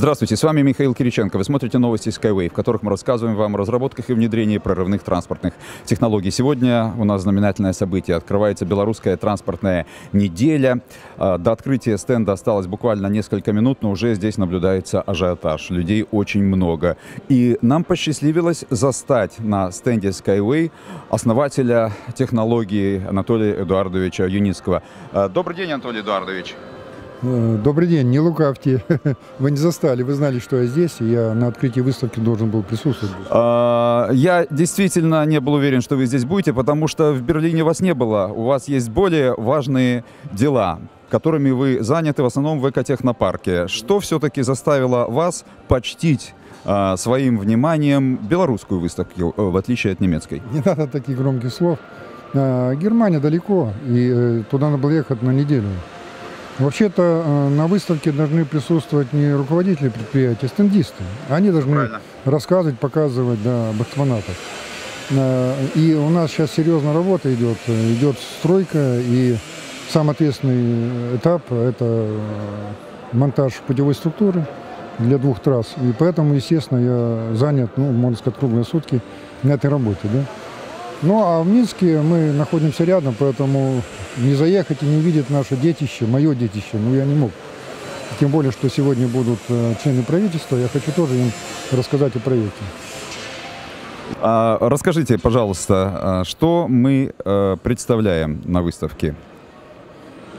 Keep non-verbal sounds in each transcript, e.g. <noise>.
Здравствуйте, с вами Михаил Кириченко. Вы смотрите новости Skyway, в которых мы рассказываем вам о разработках и внедрении прорывных транспортных технологий. Сегодня у нас знаменательное событие. Открывается белорусская транспортная неделя. А, до открытия стенда осталось буквально несколько минут, но уже здесь наблюдается ажиотаж. Людей очень много. И нам посчастливилось застать на стенде Skyway основателя технологии Анатолия Эдуардовича Юницкого. А, добрый день, Анатолий Эдуардович. Э, добрый день, не лукавьте. <laughs> Вы не застали, вы знали, что я здесь, и я на открытии выставки должен был присутствовать. А, я действительно не был уверен, что вы здесь будете, потому что в Берлине вас не было. У вас есть более важные дела которыми вы заняты в основном в экотехнопарке. Что все-таки заставило вас почтить э, своим вниманием белорусскую выставку, э, в отличие от немецкой? Не надо таких громких слов. Э, Германия далеко, и э, туда надо было ехать на неделю. Вообще-то э, на выставке должны присутствовать не руководители предприятия, а стендисты. Они должны Правильно. рассказывать, показывать да, об экспонатах. Э, и у нас сейчас серьезная работа идет. Идет стройка, и самый ответственный этап – это э, монтаж путевой структуры для двух трасс. И поэтому, естественно, я занят, ну, можно сказать, круглые сутки на этой работе. Да? Ну, а в Минске мы находимся рядом, поэтому не заехать и не увидеть наше детище, мое детище, ну, я не мог. Тем более, что сегодня будут э, члены правительства, я хочу тоже им рассказать о проекте. А, расскажите, пожалуйста, а что мы э, представляем на выставке?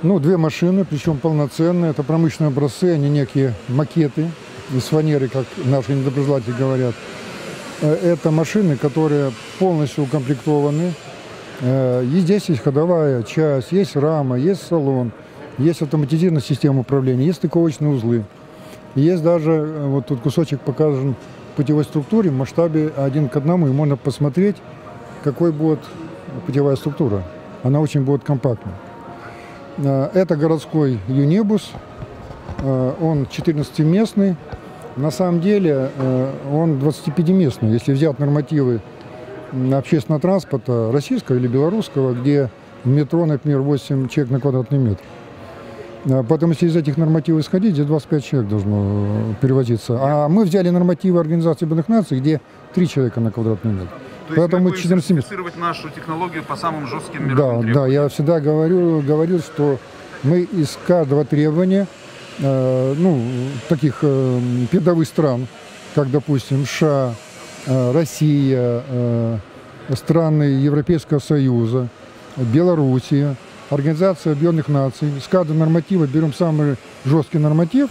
Ну, две машины, причем полноценные. Это промышленные образцы, они некие макеты из фанеры, как наши недоброжелатели говорят. Э, это машины, которые полностью укомплектованы. Э, и здесь есть ходовая часть, есть рама, есть салон, есть автоматизированная система управления, есть стыковочные узлы. Есть даже, э, вот тут кусочек показан в путевой структуре в масштабе один к одному, и можно посмотреть, какой будет путевая структура. Она очень будет компактна. Это городской юнибус, он 14-местный, на самом деле э, он 25-местный. Если взять нормативы общественного транспорта российского или белорусского, где в метро, например, 8 человек на квадратный метр. Э, поэтому, если из этих нормативов исходить, здесь 25 человек должно перевозиться. А мы взяли нормативы Организации Объединенных Наций, где 3 человека на квадратный метр. То Поэтому есть мы будем нашу технологию по самым жестким мировым Да, да, я всегда говорю, говорю, что мы из каждого требования Э, ну, таких э, передовых стран, как, допустим, США, э, Россия, страны Европейского Союза, Белоруссия, Организация Объединенных Наций. С каждого норматива берем самый жесткий норматив,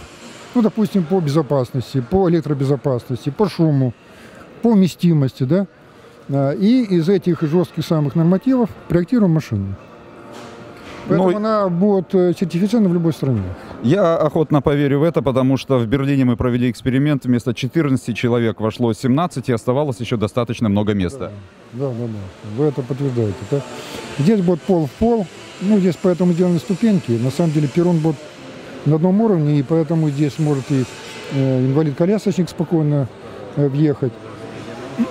ну, допустим, по безопасности, по электробезопасности, по шуму, по вместимости, да, и из этих жестких самых нормативов проектируем машину. Поэтому Но... она будет сертифицирована в любой стране. Я охотно поверю в это, потому что в Берлине мы провели эксперимент. Вместо 14 человек вошло 17, и оставалось еще достаточно много места. Да, да, да. Вы это подтверждаете. Да? Здесь будет пол в пол. Ну, здесь поэтому сделаны ступеньки. На самом деле перрон будет на одном уровне, и поэтому здесь может и э, инвалид-колясочник спокойно э, въехать.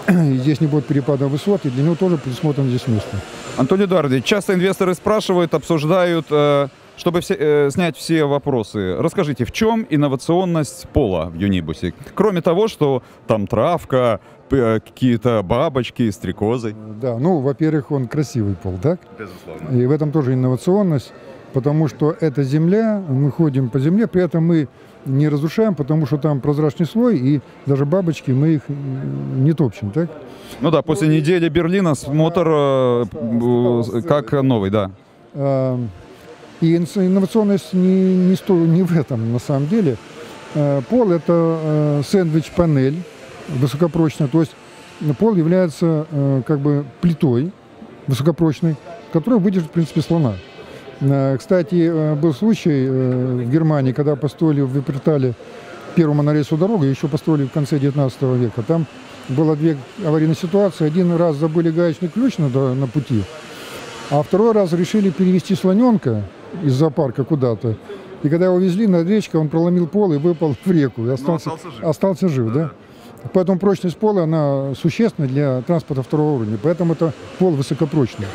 И здесь не будет перепада высот, и для него тоже предусмотрено здесь место. Антоний Эдуардович, часто инвесторы спрашивают, обсуждают... Э чтобы все, э, снять все вопросы, расскажите, в чем инновационность пола в Юнибусе? Кроме того, что там травка, э, какие-то бабочки, стрекозы. Да, ну, во-первых, он красивый пол, так? Безусловно. И в этом тоже инновационность, потому что это земля, мы ходим по земле, при этом мы не разрушаем, потому что там прозрачный слой, и даже бабочки мы их не топчем, так? Ну да, после ну, недели Берлина смотр да, э, как новый, да. И инновационность не, не, сто, не в этом на самом деле. Э, пол – это э, сэндвич-панель высокопрочная, то есть пол является э, как бы плитой высокопрочной, которая выдержит, в принципе, слона. Кстати, был случай в Германии, когда построили в Випертале первую монорельсовую дорогу, еще построили в конце 19 века. Там было две аварийные ситуации. Один раз забыли гаечный ключ на, на пути, а второй раз решили перевести слоненка из зоопарка куда-то. И когда его везли над речкой, он проломил пол и выпал в реку. И остался, остался жив, остался жив да. да? Поэтому прочность пола, она существенна для транспорта второго уровня. Поэтому это пол высокопрочный.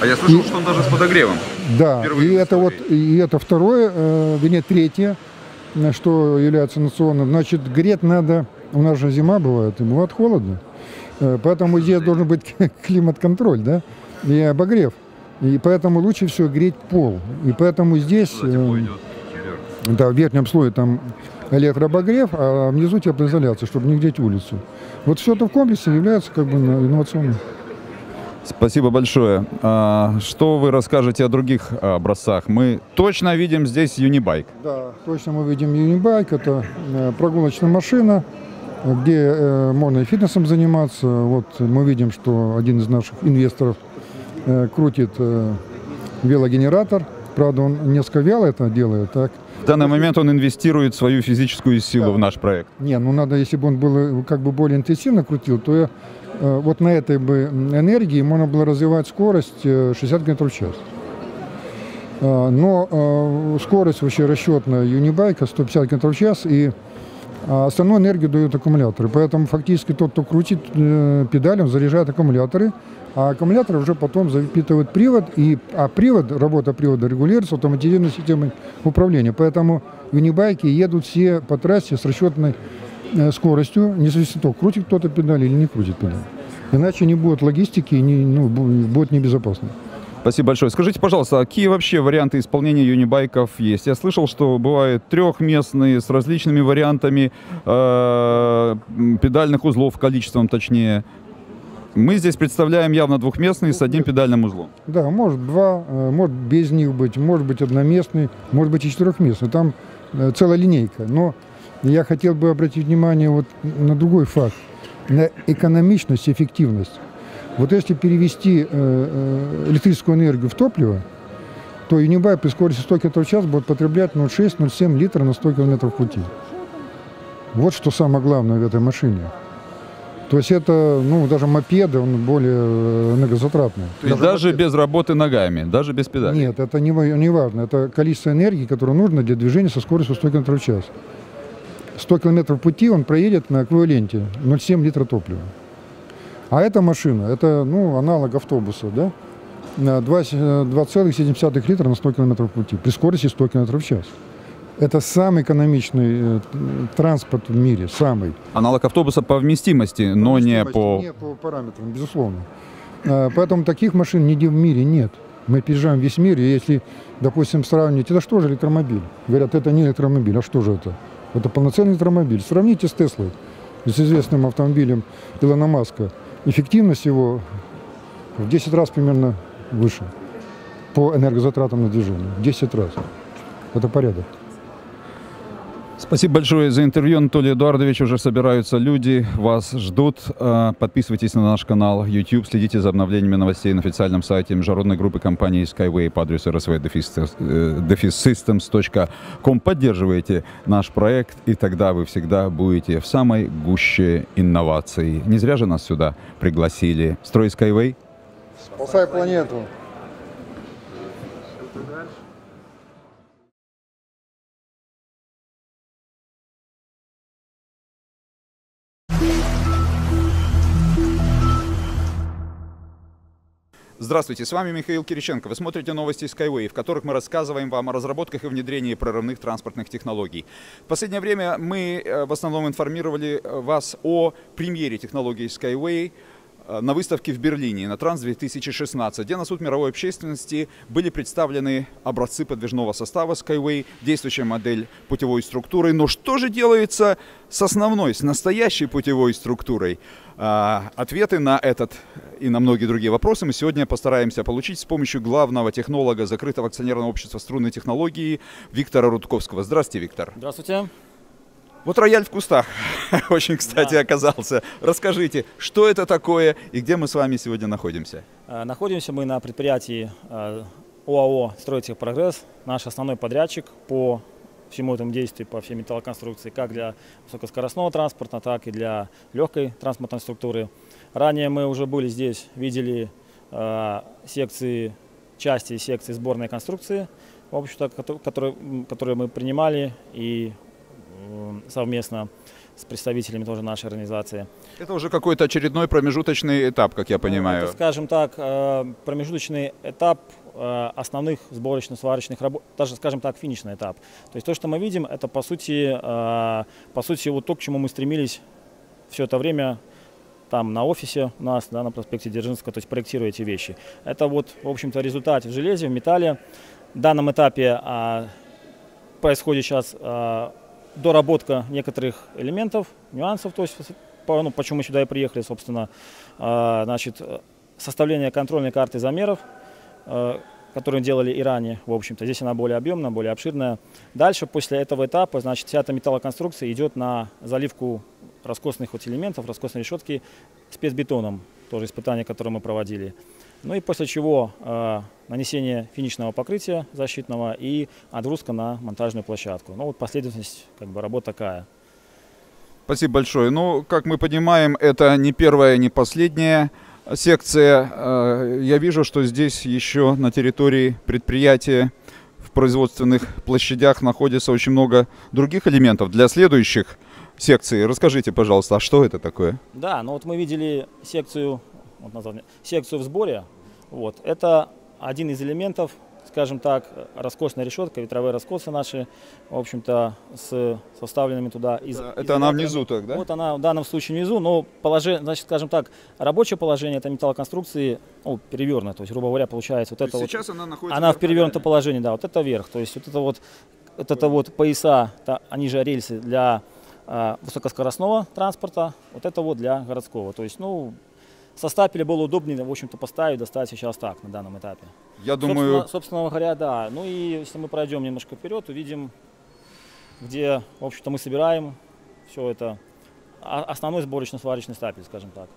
А я слышал, и, что он даже с подогревом. Да, и это вот, и это второе, э, вернее, третье. что является национальным. Значит, греть надо, у нас же зима бывает, и бывает холодно. Э, Поэтому здесь должен быть <laughs> климат-контроль, да, и обогрев. И поэтому лучше всего греть пол. И поэтому здесь, э, да, в верхнем слое там электрообогрев, а внизу теплоизоляция, чтобы не греть улицу. Вот все это в комплексе является как бы инновационным. Спасибо большое. А, Что вы расскажете о других а, образцах? Мы точно видим здесь Юнибайк. Да, точно мы видим Юнибайк. Это э, прогулочная машина, где э, можно и фитнесом заниматься. Вот мы видим, что один из наших инвесторов крутит э, велогенератор. Правда, он несколько вяло это делает, так? В данный момент он инвестирует свою физическую силу в наш проект. Не, ну надо, если бы он был э, как бы более интенсивно крутил, то я, э, вот на этой бы энергии можно было развивать скорость э, 60 км в час. Но э, скорость вообще расчетная юнибайка 150 км в час, и а, основную энергию дают аккумуляторы. Поэтому фактически тот, кто крутит э, педалем, заряжает аккумуляторы, а аккумуляторы уже потом запитывают привод, и, а привод, работа привода регулируется автоматизированной системой управления. Поэтому юнибайки едут все по трассе с расчетной э, скоростью, не зависит от того, крутит кто-то педаль или не крутит педаль. Иначе не будет логистики, не, ну, бу- будет небезопасно. Spасибо большое. Скажите, пожалуйста, а какие вообще варианты исполнения юнибайков есть? Я слышал, что бывают трехместные с различными вариантами э, педальных узлов, количеством точнее. Мы здесь представляем явно двухместный с одним педальным узлом. Да, может два, э, может без них быть, может быть одноместный, может быть и четырехместный. Там э, целая линейка. Но я хотел бы обратить внимание вот на другой факт, на экономичность эффективность. Вот если перевести э, электрическую энергию в топливо, то Юнибай при скорости 100 км в час будет потреблять 0,6-0,7 литра на 100 км пути. Вот что самое главное в этой машине. То есть это, ну, даже мопеды, он более э, энергозатратный. То есть даже без работы ногами, даже без педали. Нет, это не, не важно. Это количество энергии, которое нужно для движения со скоростью 100 км в час. 100 км пути он проедет на эквиваленте 0,7 литра топлива. А эта машина, это ну, аналог автобуса, да? На 2 с- э, 2,7 литра на 100 км пути при скорости 100 км в час. Это самый экономичный э, транспорт в мире, самый. Аналог автобуса по вместимости, но не по... Не по параметрам, безусловно. А, Поэтому таких машин нигде в мире нет. Мы переезжаем весь мир, и если, допустим, сравнить, это что же электромобиль? Говорят, это не электромобиль, а что же это? Это полноценный электромобиль. Сравните с Теслой, с известным автомобилем Илона Маска. Эффективность его в 10 раз примерно выше по энергозатратам на движение. В 10 раз. Это порядок. Спасибо большое за интервью, Анатолий Эдуардович. Уже собираются люди, вас ждут. Э, Подписывайтесь на наш канал YouTube, следите за обновлениями новостей на официальном сайте международной группы компании Skyway по адресу rsv-systems.com. Поддерживайте наш проект, и тогда вы всегда будете в самой гуще инноваций. Не зря же нас сюда пригласили. Строй Skyway. Спасай планету. Здравствуйте, с вами Михаил Кириченко. Вы смотрите новости Skyway, в которых мы рассказываем вам о разработках и внедрении прорывных транспортных технологий. В последнее время мы э, в основном информировали э, вас о премьере технологий Skyway на выставке в Берлине на Транс 2016, где на суд мировой общественности были представлены образцы подвижного состава Skyway, действующая модель путевой структуры. Но что же делается с основной, с настоящей путевой структурой? А, Ответы на этот и на многие другие вопросы мы сегодня постараемся получить с помощью главного технолога закрытого акционерного общества струнной технологии Виктора Рудковского. Здравствуйте, Виктор. Здравствуйте. Вот рояль в кустах <laughs> очень, кстати, Да. оказался. Расскажите, что это такое и где мы с вами сегодня находимся? Э, Находимся мы на предприятии э, ОАО «Стройтехпрогресс». Наш основной подрядчик по всему этому действию, по всей металлоконструкции, как для высокоскоростного транспорта, так и для легкой транспортной структуры. Ранее мы уже были здесь, видели э, секции, части секции сборной конструкции, в общем-то, кото- которые, которые мы принимали и совместно с представителями тоже нашей организации. Это уже какой-то очередной промежуточный этап, как я Ну, понимаю. Это, скажем так, э, промежуточный этап э, основных сборочно-сварочных работ, даже, скажем так, финишный этап. То есть то, что мы видим, это по сути, э, по сути вот то, к чему мы стремились все это время там на офисе у нас, да, на проспекте Дзержинского, то есть проектируя эти вещи. Это вот, в общем-то, результат в железе, в металле. В данном этапе а, происходит сейчас а, доработка некоторых элементов, нюансов, то есть по, ну, почему мы сюда и приехали, собственно, а, значит, составление контрольной карты замеров, а, которую делали и ранее, в общем-то. Здесь она более объемная, более обширная. Дальше, после этого этапа, значит, вся эта металлоконструкция идет на заливку раскосных вот элементов, раскосной решетки спецбетоном, тоже испытание, которое мы проводили. Ну и после чего э, нанесение финишного покрытия защитного и отгрузка на монтажную площадку. Ну вот последовательность как бы работа такая. Спасибо большое. Ну, как мы понимаем, это не первая, не последняя секция. Э, я вижу, что здесь еще на территории предприятия в производственных площадях находится очень много других элементов для следующих секций. Расскажите, пожалуйста, а что это такое? Да, ну вот мы видели секцию, вот название, секцию в сборе. Вот. Это один из элементов скажем так, раскосная решетка, ветровые раскосы наши, в общем-то, с составленными туда. Из, это, из это она внизу так, да? Вот она в данном случае внизу, но положение, значит, скажем так, рабочее положение этой металлоконструкции, ну, перевернуто, то есть, грубо говоря, получается вот это вот. Сейчас она находится Она в перевернутом положении, да, вот это вверх, то есть вот это вот, вот это вот пояса, та, они же рельсы для э, высокоскоростного транспорта, вот это вот для городского, то есть, ну, со стапеля было удобнее, в общем-то, поставить, достать сейчас так, на данном этапе. Я думаю... Собственно, собственно говоря, да. Ну и если мы пройдем немножко вперед, увидим, где, в общем-то, мы собираем все это. Основной сборочно-сварочный стапель, скажем так.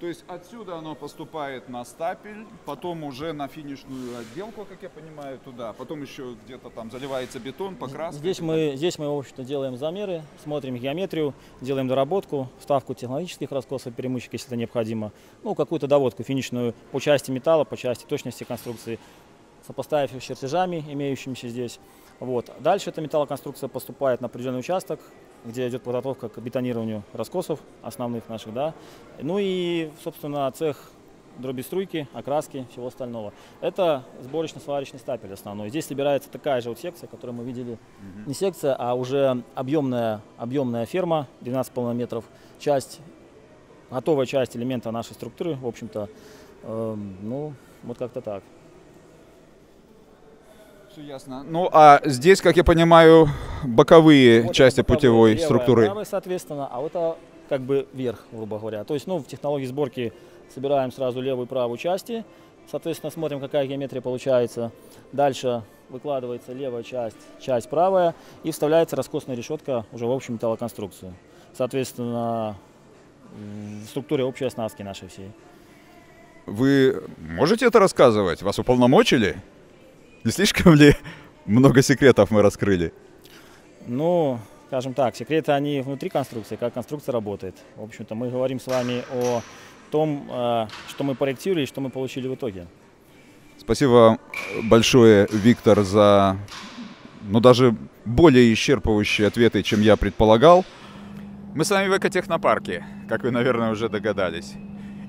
То есть отсюда оно поступает на стапель, потом уже на финишную отделку, как я понимаю, туда. Потом еще где-то там заливается бетон, покраска. Здесь мы, здесь мы, в общем-то, делаем замеры, смотрим геометрию, делаем доработку, ставку технологических раскосов, перемычек, если это необходимо. Ну, какую-то доводку финишную по части металла, по части точности конструкции, сопоставив их с чертежами, имеющимися здесь. Вот. Дальше эта металлоконструкция поступает на определенный участок, где идет подготовка к бетонированию раскосов основных наших, да. Ну и, собственно, цех дроби струйки, окраски, всего остального. Это сборочно-сварочный стапель основной. Здесь собирается такая же вот секция, которую мы видели. Угу. Не секция, а уже объемная, объемная ферма, 12,5 метров. Часть, готовая часть элемента нашей структуры, в общем-то. Э, ну, вот как-то так. Все ясно. Ну, а здесь, как я понимаю, боковые вот части боковые, путевой левая, структуры. Правая, соответственно, а вот это как бы верх, грубо говоря. То есть, ну, в технологии сборки собираем сразу левую и правую части, соответственно, смотрим, какая геометрия получается. Дальше выкладывается левая часть, часть правая, и вставляется раскосная решетка уже в общую металлоконструкцию. Соответственно, в структуре общей оснастки нашей всей. Вы можете это рассказывать? Вас уполномочили? Не слишком ли много секретов мы раскрыли? Ну, скажем так, секреты они внутри конструкции, как конструкция работает. В общем-то, мы говорим с вами о том, э, что мы проектировали и что мы получили в итоге. Спасибо большое, Виктор, за ну, даже более исчерпывающие ответы, чем я предполагал. Мы с вами в экотехнопарке, как вы, наверное, уже догадались.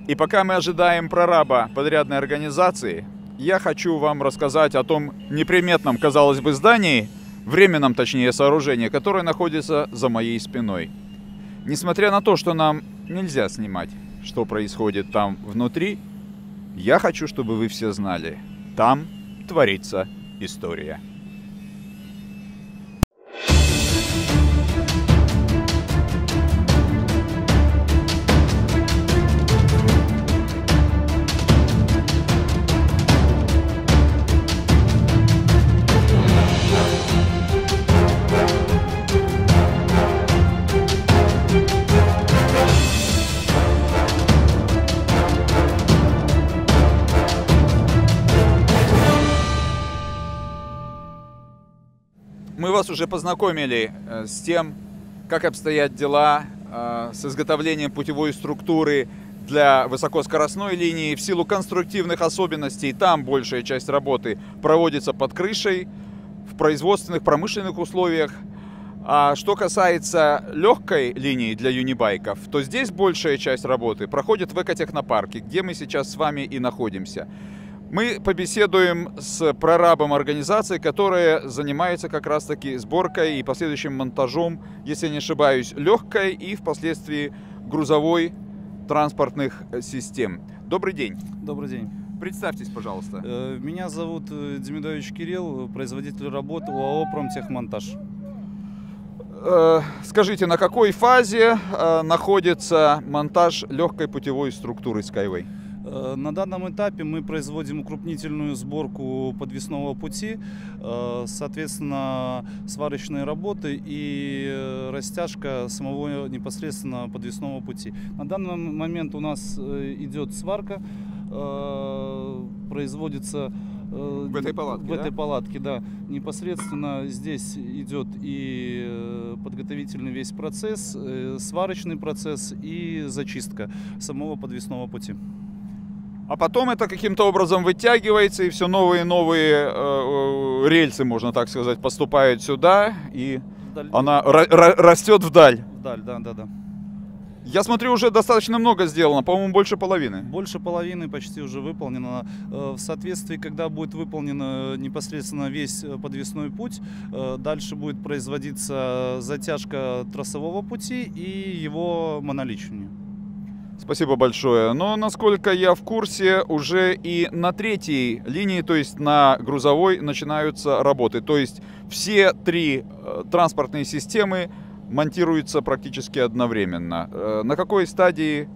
И пока мы ожидаем прораба подрядной организации, я хочу вам рассказать о том неприметном, казалось бы, здании, временном, точнее, сооружении, которое находится за моей спиной. Несмотря на то, что нам нельзя снимать, что происходит там внутри, я хочу, чтобы вы все знали, там творится история. Мы вас уже познакомили э, с тем, как обстоят дела э, с изготовлением путевой структуры для высокоскоростной линии. В силу конструктивных особенностей там большая часть работы проводится под крышей, в производственных, промышленных условиях. А что касается легкой линии для юнибайков, то здесь большая часть работы проходит в экотехнопарке, где мы сейчас с вами и находимся. Мы побеседуем с прорабом организации, которая занимается как раз-таки сборкой и последующим монтажом, если не ошибаюсь, легкой и впоследствии грузовой транспортных систем. Добрый день. Добрый день. Представьтесь, пожалуйста. Э, Меня зовут э, Демидович Кирилл, производитель работ ОАО «Промтехмонтаж». Э, Скажите, на какой фазе э, находится монтаж легкой путевой структуры Skyway? Э, На данном этапе мы производим укрупнительную сборку подвесного пути, э, соответственно, сварочные работы и э, растяжка самого непосредственно подвесного пути. На данный момент у нас идет сварка, производится В этой палатке, В да? этой палатке, да. Непосредственно здесь идет и подготовительный весь процесс, сварочный процесс и зачистка самого подвесного пути. А потом это каким-то образом вытягивается, и все новые и новые э, э, рельсы, можно так сказать, поступают сюда, и Вдаль- она ра- ра- растет вдаль. Вдаль, да, да, да. Я смотрю, уже достаточно много сделано, по-моему, больше половины. Больше половины почти уже выполнено. Э, В соответствии, когда будет выполнен э, непосредственно весь подвесной путь, дальше будет производиться затяжка трассового пути и его моноличивание. Спасибо большое. Но, насколько я в курсе, уже и на третьей линии, то есть на грузовой, начинаются работы. То есть все три э, транспортные системы монтируются практически одновременно. Э, на какой стадии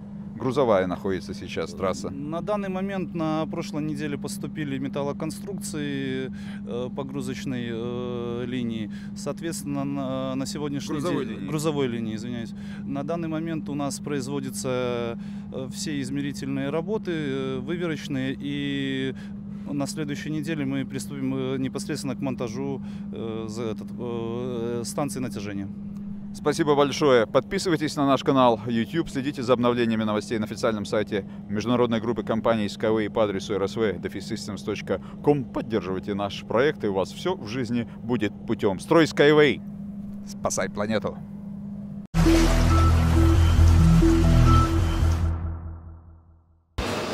грузовая находится сейчас трасса? На данный момент на прошлой неделе поступили металлоконструкции э, погрузочной э, линии. Соответственно, на, на сегодняшний Грузовой день... линии. Грузовой линии, извиняюсь. На данный момент у нас производятся э, все измерительные работы, э, выверочные, и на следующей неделе мы приступим непосредственно к монтажу э, за этот, э, станции натяжения. Спасибо большое. Подписывайтесь на наш канал YouTube, следите за обновлениями новостей на официальном сайте международной группы компаний Skyway по адресу rsv.defisystems.com. Поддерживайте наш проект, и у вас все в жизни будет путем. Строй Skyway. Спасай планету.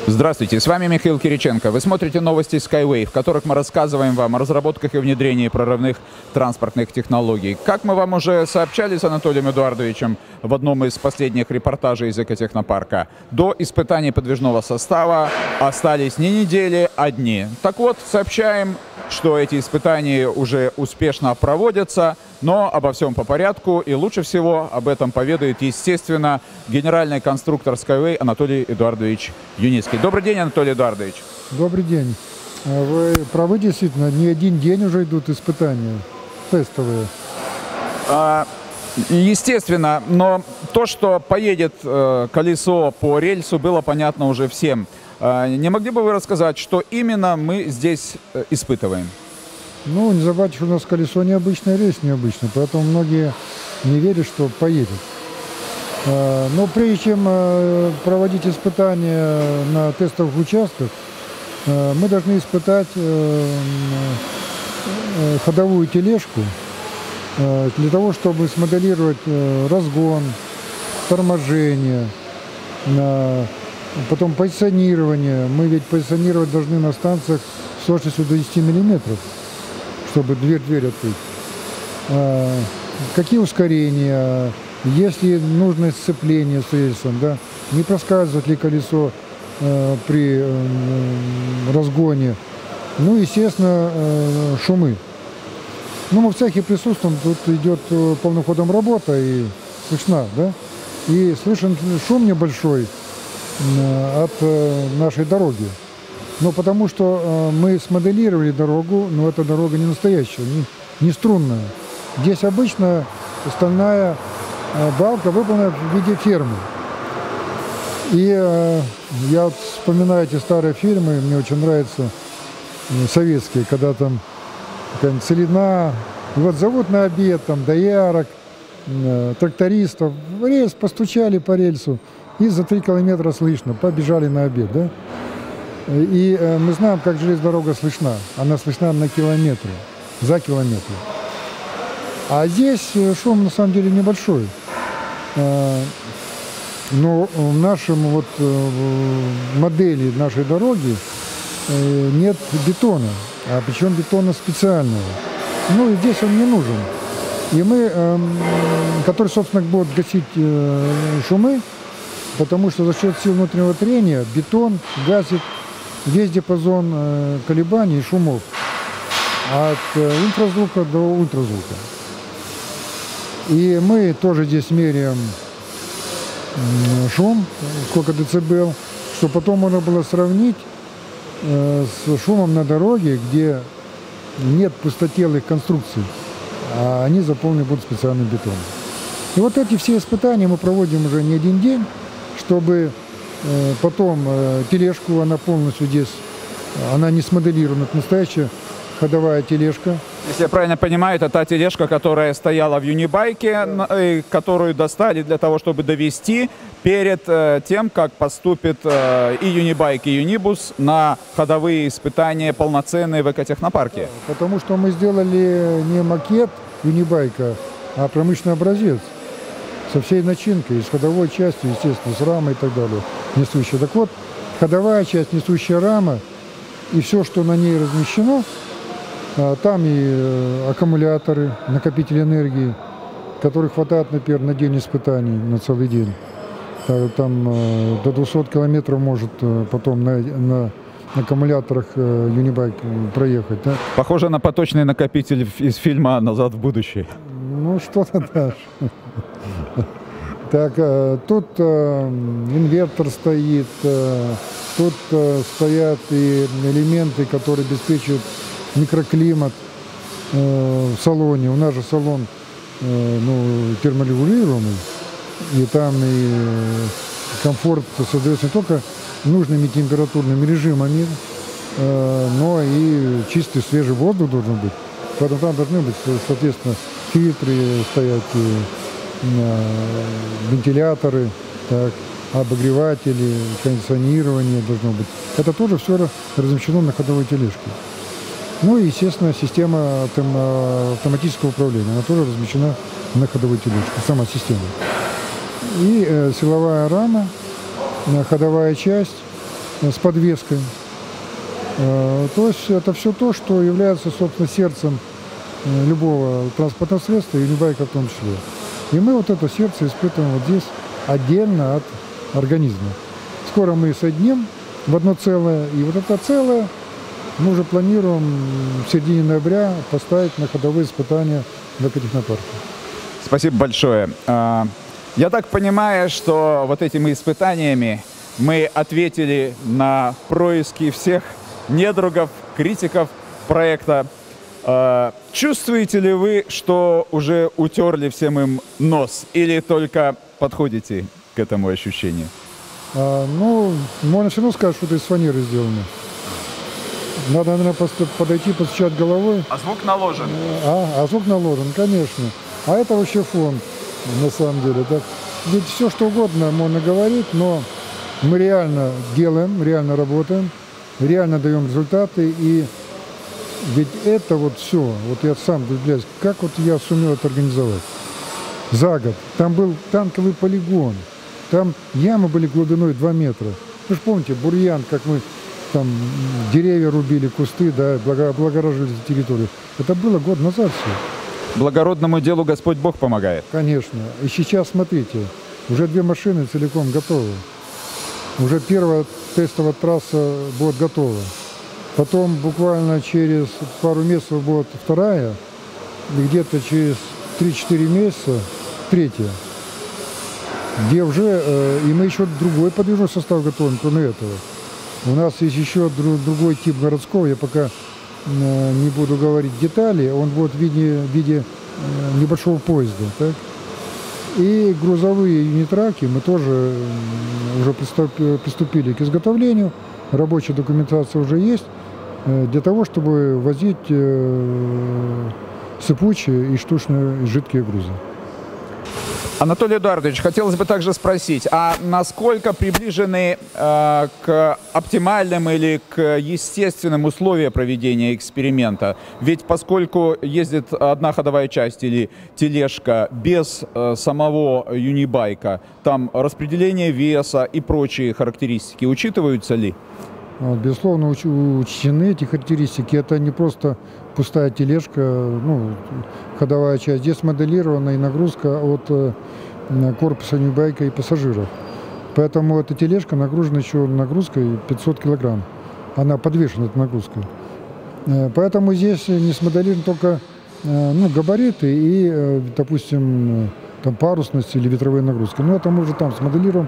Здравствуйте, с вами Михаил Кириченко. Вы смотрите новости Skyway, в которых мы рассказываем вам о разработках и внедрении прорывных транспортных технологий. Как мы вам уже сообщали с Анатолием Эдуардовичем в одном из последних репортажей из экотехнопарка, до испытаний подвижного состава остались не недели, а дни. Так вот, сообщаем, что эти испытания уже успешно проводятся, но обо всем по порядку, и лучше всего об этом поведает, естественно, генеральный конструктор Skyway Анатолий Эдуардович Юницкий. Добрый день, Анатолий Эдуардович. Добрый день. А Вы правы, действительно, не один день уже идут испытания тестовые. А, Естественно, но то, что поедет э, колесо по рельсу, было понятно уже всем. А, Не могли бы вы рассказать, что именно мы здесь э, испытываем? Ну, не забывайте, что у нас колесо необычное, рейс необычный, поэтому многие не верят, что поедет. А, Но прежде чем э, проводить испытания на тестовых участках, э, мы должны испытать э, э, ходовую тележку для того, чтобы смоделировать э, разгон, торможение, потом позиционирование. Мы ведь позиционировать должны на станциях с точностью до 10 миллиметров чтобы дверь-дверь открыть. А, какие ускорения, есть ли нужное сцепление с рельсом, да, не проскальзывает ли колесо э, при э, разгоне. Ну, естественно, э, шумы. Ну, мы в цехе присутствуем, тут идет э, полным ходом работа и слышна, да, и слышен шум небольшой от нашей дороги. Но потому что э, мы смоделировали дорогу, но эта дорога не настоящая, не, не струнная. Здесь обычно стальная э, балка выполнена в виде фермы. И э, я вспоминаю эти старые фильмы, мне очень нравятся э, советские, когда там какая-нибудь целина, вот зовут на обед там доярок, э, трактористов, рельс постучали по рельсу, и за три километра слышно, побежали на обед, да? И э, мы знаем, как железная дорога слышна. Она слышна на километры, за километры. А здесь э, шум на самом деле небольшой. Э, Но в нашем вот модели нашей дороги нет бетона, а причем бетона специального. Ну и здесь он не нужен. И мы, эм, который, собственно, будет гасить шумы, потому что за счет сил внутреннего трения бетон гасит весь диапазон э, колебаний и шумов от инфразвука до ультразвука. И мы тоже здесь меряем шум, сколько децибел, чтобы потом можно было сравнить э, с шумом на дороге, где нет пустотелых конструкций, а они заполнены будут специальным бетоном. И вот эти все испытания мы проводим уже не один день, чтобы э, потом э, тележку, она полностью здесь, она не смоделирована, это настоящая ходовая тележка. Если я правильно понимаю, это та тележка, которая стояла в Юнибайке, да. которую достали для того, чтобы довести перед э, тем, как поступит э, и Юнибайк, и Юнибус на ходовые испытания полноценные в экотехнопарке. Потому что мы сделали не макет Юнибайка, а промышленный образец со всей начинкой, с ходовой частью, естественно, с рамой и так далее, несущей. Так вот, ходовая часть, несущая рама и все, что на ней размещено, а, там и э, аккумуляторы, накопители энергии, которых хватает, например, на день испытаний, на целый день. Там э, до 200 километров может э, потом на, на аккумуляторах Юнибайк проехать. Да? Похоже на поточный накопитель из фильма «Назад в будущее». Ну, что-то даже. Так, тут инвертор стоит, тут стоят и элементы, которые обеспечивают микроклимат э, в салоне. У нас же салон э, ну, терморегулируемый, и там и комфорт создается не только нужными температурными режимами, э, но и чистый свежий воздух должен быть. Поэтому там должны быть, соответственно, фильтры стоять, э, вентиляторы, так, обогреватели, кондиционирование должно быть. Это тоже все размещено на ходовой тележке. Ну и, естественно, система автоматического управления. Она тоже размещена на ходовой тележке, сама система. И э, силовая рама, э, ходовая часть э, с подвеской. Э, то есть это все то, что является, собственно, сердцем э, любого транспортного средства и байка в том числе. И мы вот это сердце испытываем вот здесь отдельно от организма. Скоро мы соединим в одно целое, и вот это целое мы уже планируем в середине ноября поставить на ходовые испытания в экотехнопарке. Спасибо большое. А, я так понимаю, что вот этими испытаниями мы ответили на происки всех недругов, критиков проекта. А, чувствуете ли вы, что уже утерли всем им нос или только подходите к этому ощущению? А, ну, можно все равно сказать, что это из фанеры сделано. Надо, наверное, подойти, постучать головой. А звук наложен? А, а звук наложен, конечно. А это вообще фон, на самом деле. Так, ведь все, что угодно можно говорить, но мы реально делаем, реально работаем, реально даем результаты. И ведь это вот все, вот я сам удивляюсь, как вот я сумел это организовать за год. Там был танковый полигон, там ямы были глубиной 2 метра. Вы же помните, бурьян, как мы там деревья рубили, кусты, да, облагораживали территорию. Это было год назад все. Благородному делу Господь Бог помогает. Конечно. И сейчас, смотрите, уже две машины целиком готовы. Уже первая тестовая трасса будет готова. Потом буквально через пару месяцев будет вторая, где-то через 3-4 месяца третья. Где уже, э, и мы еще другой подвижной состав готовим, кроме этого. У нас есть еще другой тип городского, я пока э, не буду говорить детали, он будет в виде, в виде э, небольшого поезда. Так? И грузовые юнитраки мы тоже уже приступили к изготовлению, рабочая документация уже есть, э, для того, чтобы возить сыпучие и штучные жидкие грузы. Анатолий Эдуардович, хотелось бы также спросить, а насколько приближены э, к оптимальным или к естественным условиям проведения эксперимента? Ведь поскольку ездит одна ходовая часть или тележка без э, самого юнибайка, там распределение веса и прочие характеристики учитываются ли? Безусловно, уч- учтены эти характеристики. Это не просто пустая тележка, ну, ходовая часть. Здесь моделирована и нагрузка от э, корпуса ньюбайка и пассажиров. Поэтому эта тележка нагружена еще нагрузкой 500 килограмм. Она подвешена этой нагрузкой. Э, Поэтому здесь не смоделированы только э, ну, габариты и, допустим, там парусность или ветровые нагрузки. Но это мы уже там смоделируем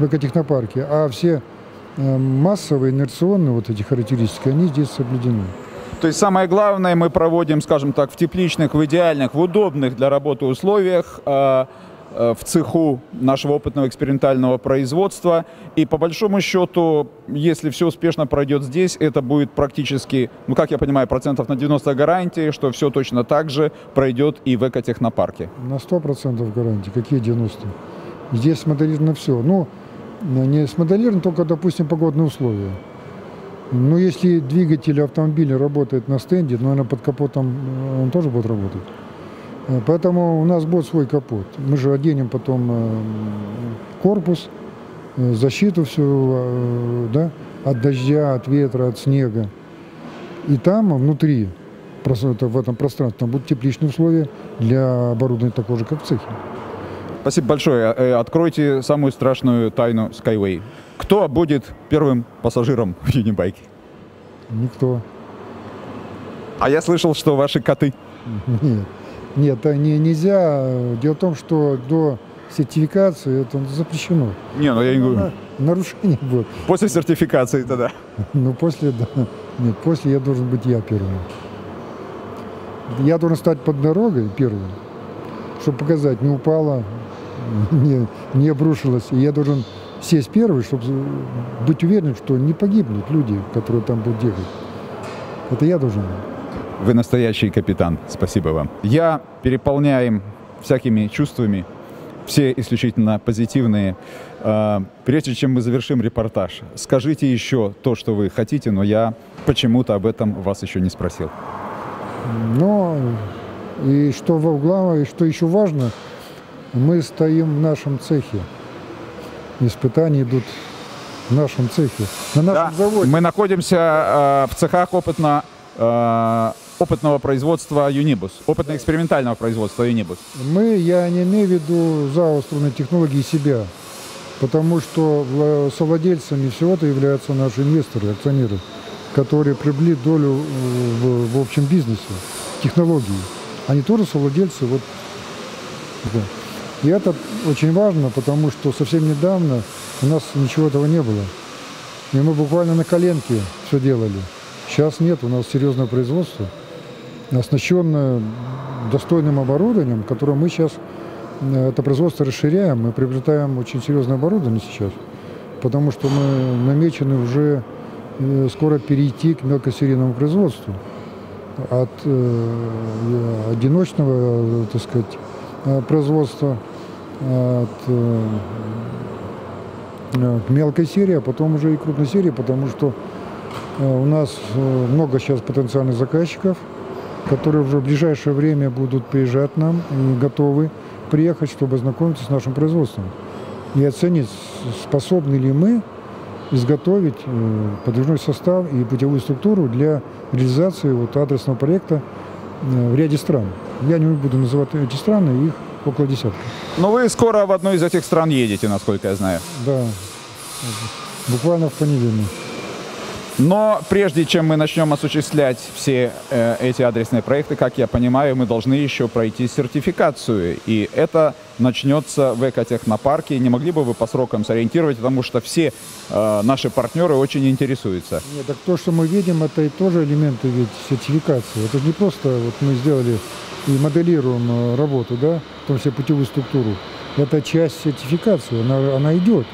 в экотехнопарке. А все массовые, инерционные вот эти характеристики, они здесь соблюдены. То есть самое главное мы проводим, скажем так, в тепличных, в идеальных, в удобных для работы условиях, э, э, в цеху нашего опытного экспериментального производства. И по большому счету, если все успешно пройдет здесь, это будет практически, ну как я понимаю, процентов на 90 гарантии, что все точно так же пройдет и в экотехнопарке. На 100% гарантии. Какие 90? Здесь смоделировано все. Ну, не смоделировано только, допустим, погодные условия. Но если двигатель автомобиля работает на стенде, наверное, под капотом э, он тоже будет работать. Э, Поэтому у нас будет свой капот. Мы же оденем потом э, корпус, защиту всю, да, от дождя, от ветра, от снега. И там внутри, в этом пространстве, там будут тепличные условия для оборудования такого же, как в цехе. Спасибо большое. Э, Откройте самую страшную тайну Skyway. Кто будет первым пассажиром в Юнибайке? Никто. А я слышал, что ваши коты. Нет, нет, не, нельзя. Дело в том, что до сертификации это запрещено. Не, ну я не говорю. На- Нарушение будет. После сертификации тогда. Но после, да. Нет, после я должен быть я первым. Я должен стать под дорогой первым, чтобы показать, не упала, не, не обрушилась. И я должен сесть первый, чтобы быть уверенным, что не погибнут люди, которые там будут ехать. Это я должен. Вы настоящий капитан. Спасибо вам. Я переполняем всякими чувствами, все исключительно позитивные. А, Прежде чем мы завершим репортаж, скажите еще то, что вы хотите, но я почему-то об этом вас еще не спросил. Но и что во- главное, и что еще важно, мы стоим в нашем цехе. Испытания идут в нашем цехе, на нашем заводе. Мы находимся э, в цехах опытно, э, опытного производства Юнибус, опытно-экспериментального производства Юнибус. Мы, я не имею в виду ЗАО «Струнные технологии» себя, потому что вла- совладельцами всего это являются наши инвесторы, акционеры, которые приобрели долю в, в общем бизнесе, технологии. Они тоже совладельцы. Вот, да. И это очень важно, потому что совсем недавно у нас ничего этого не было. И мы буквально на коленке все делали. Сейчас нет, у нас серьезное производство, оснащенное достойным оборудованием, которое мы сейчас, э, это производство расширяем, мы приобретаем очень серьезное оборудование сейчас, потому что мы намечены уже э, скоро перейти к мелкосерийному производству. От э, одиночного, э, так сказать, производства, от э, к мелкой серии, а потом уже и крупной серии, потому что э, у нас э, много сейчас потенциальных заказчиков, которые уже в ближайшее время будут приезжать нам и готовы приехать, чтобы ознакомиться с нашим производством и оценить, способны ли мы изготовить подвижной состав и путевую структуру для реализации вот адресного проекта в ряде стран. Я не буду называть эти страны, их около десятка. Но вы скоро в одну из этих стран едете, насколько я знаю. Да, буквально в понедельник. Но прежде чем мы начнем осуществлять все э, эти адресные проекты, как я понимаю, мы должны еще пройти сертификацию. И это начнется в экотехнопарке. Не могли бы вы по срокам сориентировать, потому что все э, наши партнеры очень интересуются. Нет, так то, что мы видим, это и тоже элементы ведь сертификации. Это не просто вот мы сделали и моделируем э, работу, да, в том числе путевую структуру. Это часть сертификации, она, она идет.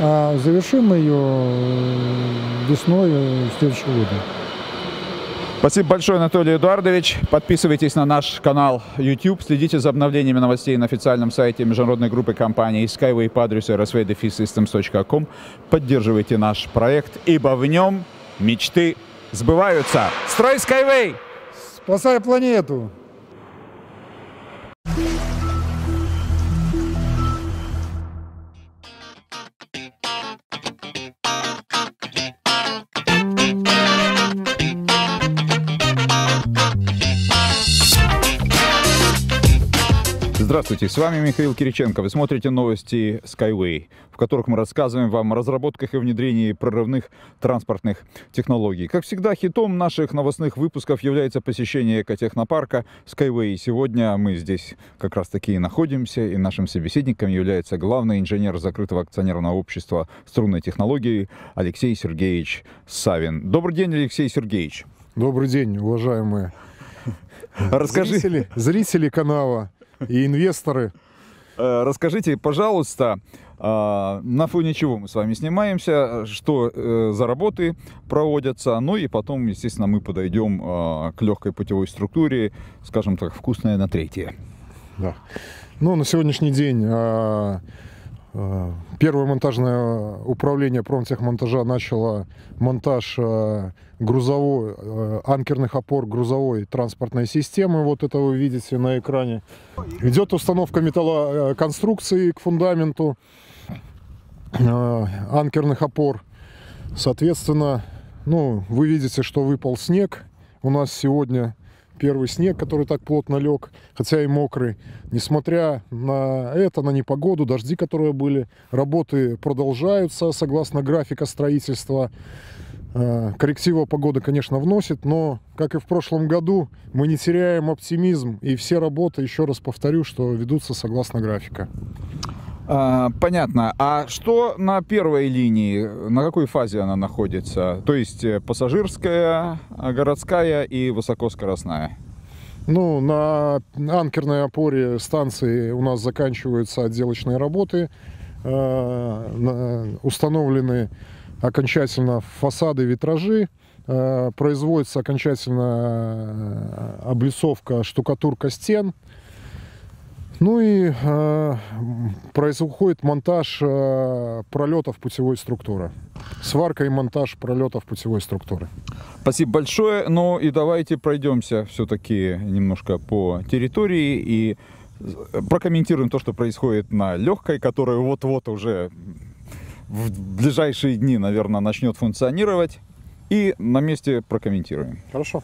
А завершим мы ее э, весной э, следующего года. Спасибо большое, Анатолий Эдуардович. Подписывайтесь на наш канал YouTube, следите за обновлениями новостей на официальном сайте международной группы компаний Skyway по адресу rsvdefisystems.com. Поддерживайте наш проект, ибо в нем мечты сбываются. Строй Skyway! Спасай планету! Здравствуйте, с вами Михаил Кириченко. Вы смотрите новости Skyway, в которых мы рассказываем вам о разработках и внедрении прорывных транспортных технологий. Как всегда, хитом наших новостных выпусков является посещение экотехнопарка Skyway. Сегодня мы здесь как раз таки и находимся, и нашим собеседником является главный инженер закрытого акционерного общества струнной технологии Алексей Сергеевич Савин. Добрый день, Алексей Сергеевич. Добрый день, уважаемые Расскажи... зрители, зрители канала и инвесторы. Э, Расскажите, пожалуйста, а, на фоне чего мы с вами снимаемся, что э, за работы проводятся, ну и потом, естественно, мы подойдем а, к легкой путевой структуре, скажем так, вкусное на третье. Да. Ну, на сегодняшний день а, первое монтажное управление промтехмонтажа начало монтаж а, грузовой, а, анкерных опор грузовой транспортной системы. Вот это вы видите на экране. Идет установка металлоконструкции к фундаменту анкерных опор. Соответственно, ну, вы видите, что выпал снег. У нас сегодня первый снег, который так плотно лег, хотя и мокрый. Несмотря на это, на непогоду, дожди, которые были, работы продолжаются согласно графика строительства. Э, Корректива погода, конечно, вносит, но, как и в прошлом году, мы не теряем оптимизм, и все работы, еще раз повторю, что ведутся согласно графика. А, понятно. А что на первой линии? На какой фазе она находится? То есть э, пассажирская, а, городская и высокоскоростная? Ну, на анкерной опоре станции у нас заканчиваются отделочные работы. На- Установлены окончательно фасады, витражи. Производится окончательно э, облицовка, штукатурка стен. Ну и э, происходит монтаж э, пролетов путевой структуры. Сварка и монтаж пролетов путевой структуры. Спасибо большое. Ну и давайте пройдемся все-таки немножко по территории и прокомментируем то, что происходит на легкой, которая вот-вот уже в ближайшие дни, наверное, начнет функционировать. И на месте прокомментируем. Хорошо.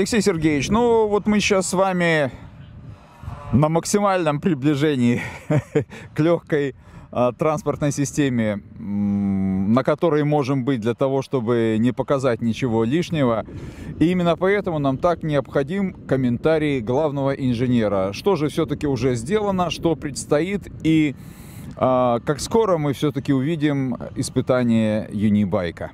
Алексей Сергеевич, ну вот мы сейчас с вами на максимальном приближении <laughs> к легкой а, транспортной системе, на которой можем быть для того, чтобы не показать ничего лишнего. И именно поэтому нам так необходим комментарий главного инженера. Что же все-таки уже сделано, что предстоит и а, как скоро мы все-таки увидим испытание юнибайка.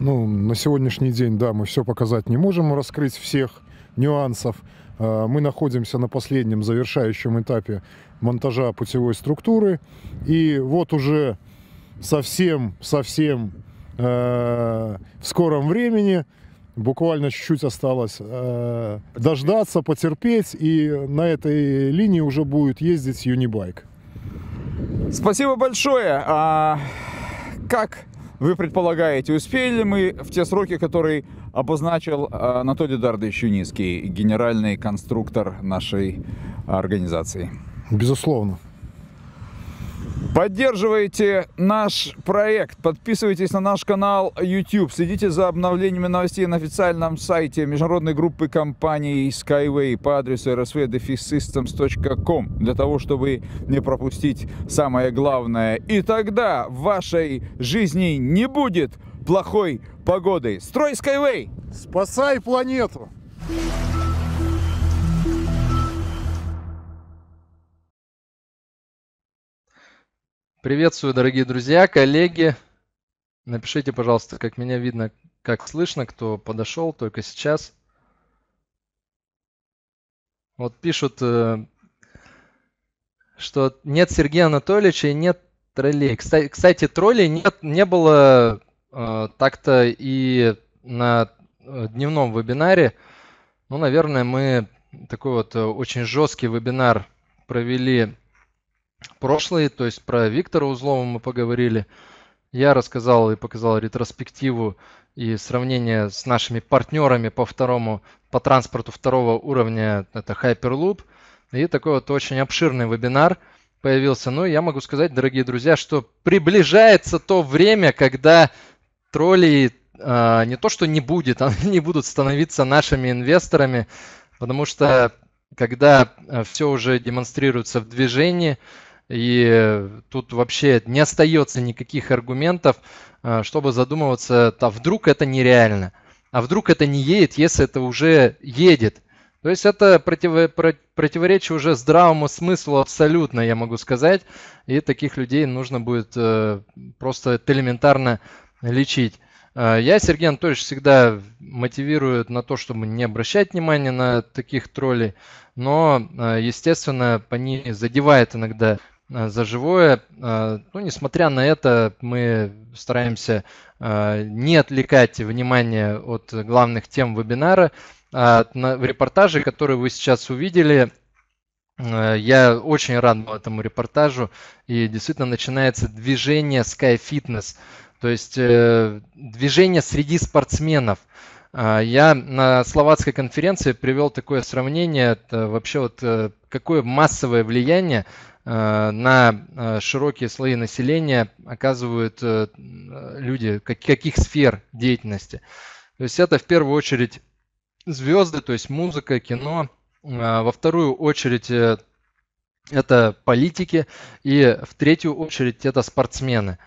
Ну, на сегодняшний день, да, мы все показать не можем, раскрыть всех нюансов. А, Мы находимся на последнем завершающем этапе монтажа путевой структуры. И вот уже совсем, совсем э, в скором времени, буквально чуть-чуть осталось э, дождаться, потерпеть, и на этой линии уже будет ездить Юнибайк. Спасибо большое. А как вы предполагаете, успели мы в те сроки, которые обозначил а, Анатолий Дардович Юницкий, генеральный конструктор нашей организации? Безусловно. Поддерживайте наш проект, подписывайтесь на наш канал YouTube, следите за обновлениями новостей на официальном сайте международной группы компаний Skyway по адресу rsvdefisystems.com для того, чтобы не пропустить самое главное. И тогда в вашей жизни не будет плохой погоды. Строй Skyway! Спасай планету! Приветствую, дорогие друзья, коллеги. Напишите, пожалуйста, как меня видно, как слышно, кто подошел только сейчас. Вот пишут, э, что нет Сергея Анатольевича и нет троллей. Кстати, кстати троллей нет, не было э, так-то и на э, дневном вебинаре. Ну, наверное, мы такой вот очень жесткий вебинар провели прошлый, то есть про Виктора Узлова мы поговорили. Я рассказал и показал ретроспективу и сравнение с нашими партнерами по второму, по транспорту второго уровня, это Hyperloop. И такой вот очень обширный вебинар появился. Ну, я могу сказать, дорогие друзья, что приближается то время, когда тролли э, не то что не будет, <laughs> они не будут становиться нашими инвесторами, потому что когда а, все уже демонстрируется в движении, и тут вообще не остается никаких аргументов, а, чтобы задумываться, а вдруг это нереально, а вдруг это не едет, если это уже едет. То есть это против, противоречие уже здравому смыслу абсолютно, я могу сказать. И таких людей нужно будет э, просто элементарно лечить. А, я, Сергей Анатольевич, всегда мотивирую на то, чтобы не обращать внимания на таких троллей, но, естественно, они задевают иногда Э, за живое. Э, ну, несмотря на это, мы стараемся э, не отвлекать внимание от главных тем вебинара. А в репортаже, который вы сейчас увидели, я очень рад был этому репортажу. И действительно начинается движение Sky Fitness. То есть движение среди спортсменов. Я на словацкой конференции привел такое сравнение, это вообще вот какое массовое влияние Э, на э, широкие слои населения оказывают э, люди, каких сфер деятельности. То есть это в первую очередь звезды, то есть музыка, кино. Во вторую очередь это политики. И в третью очередь это спортсмены.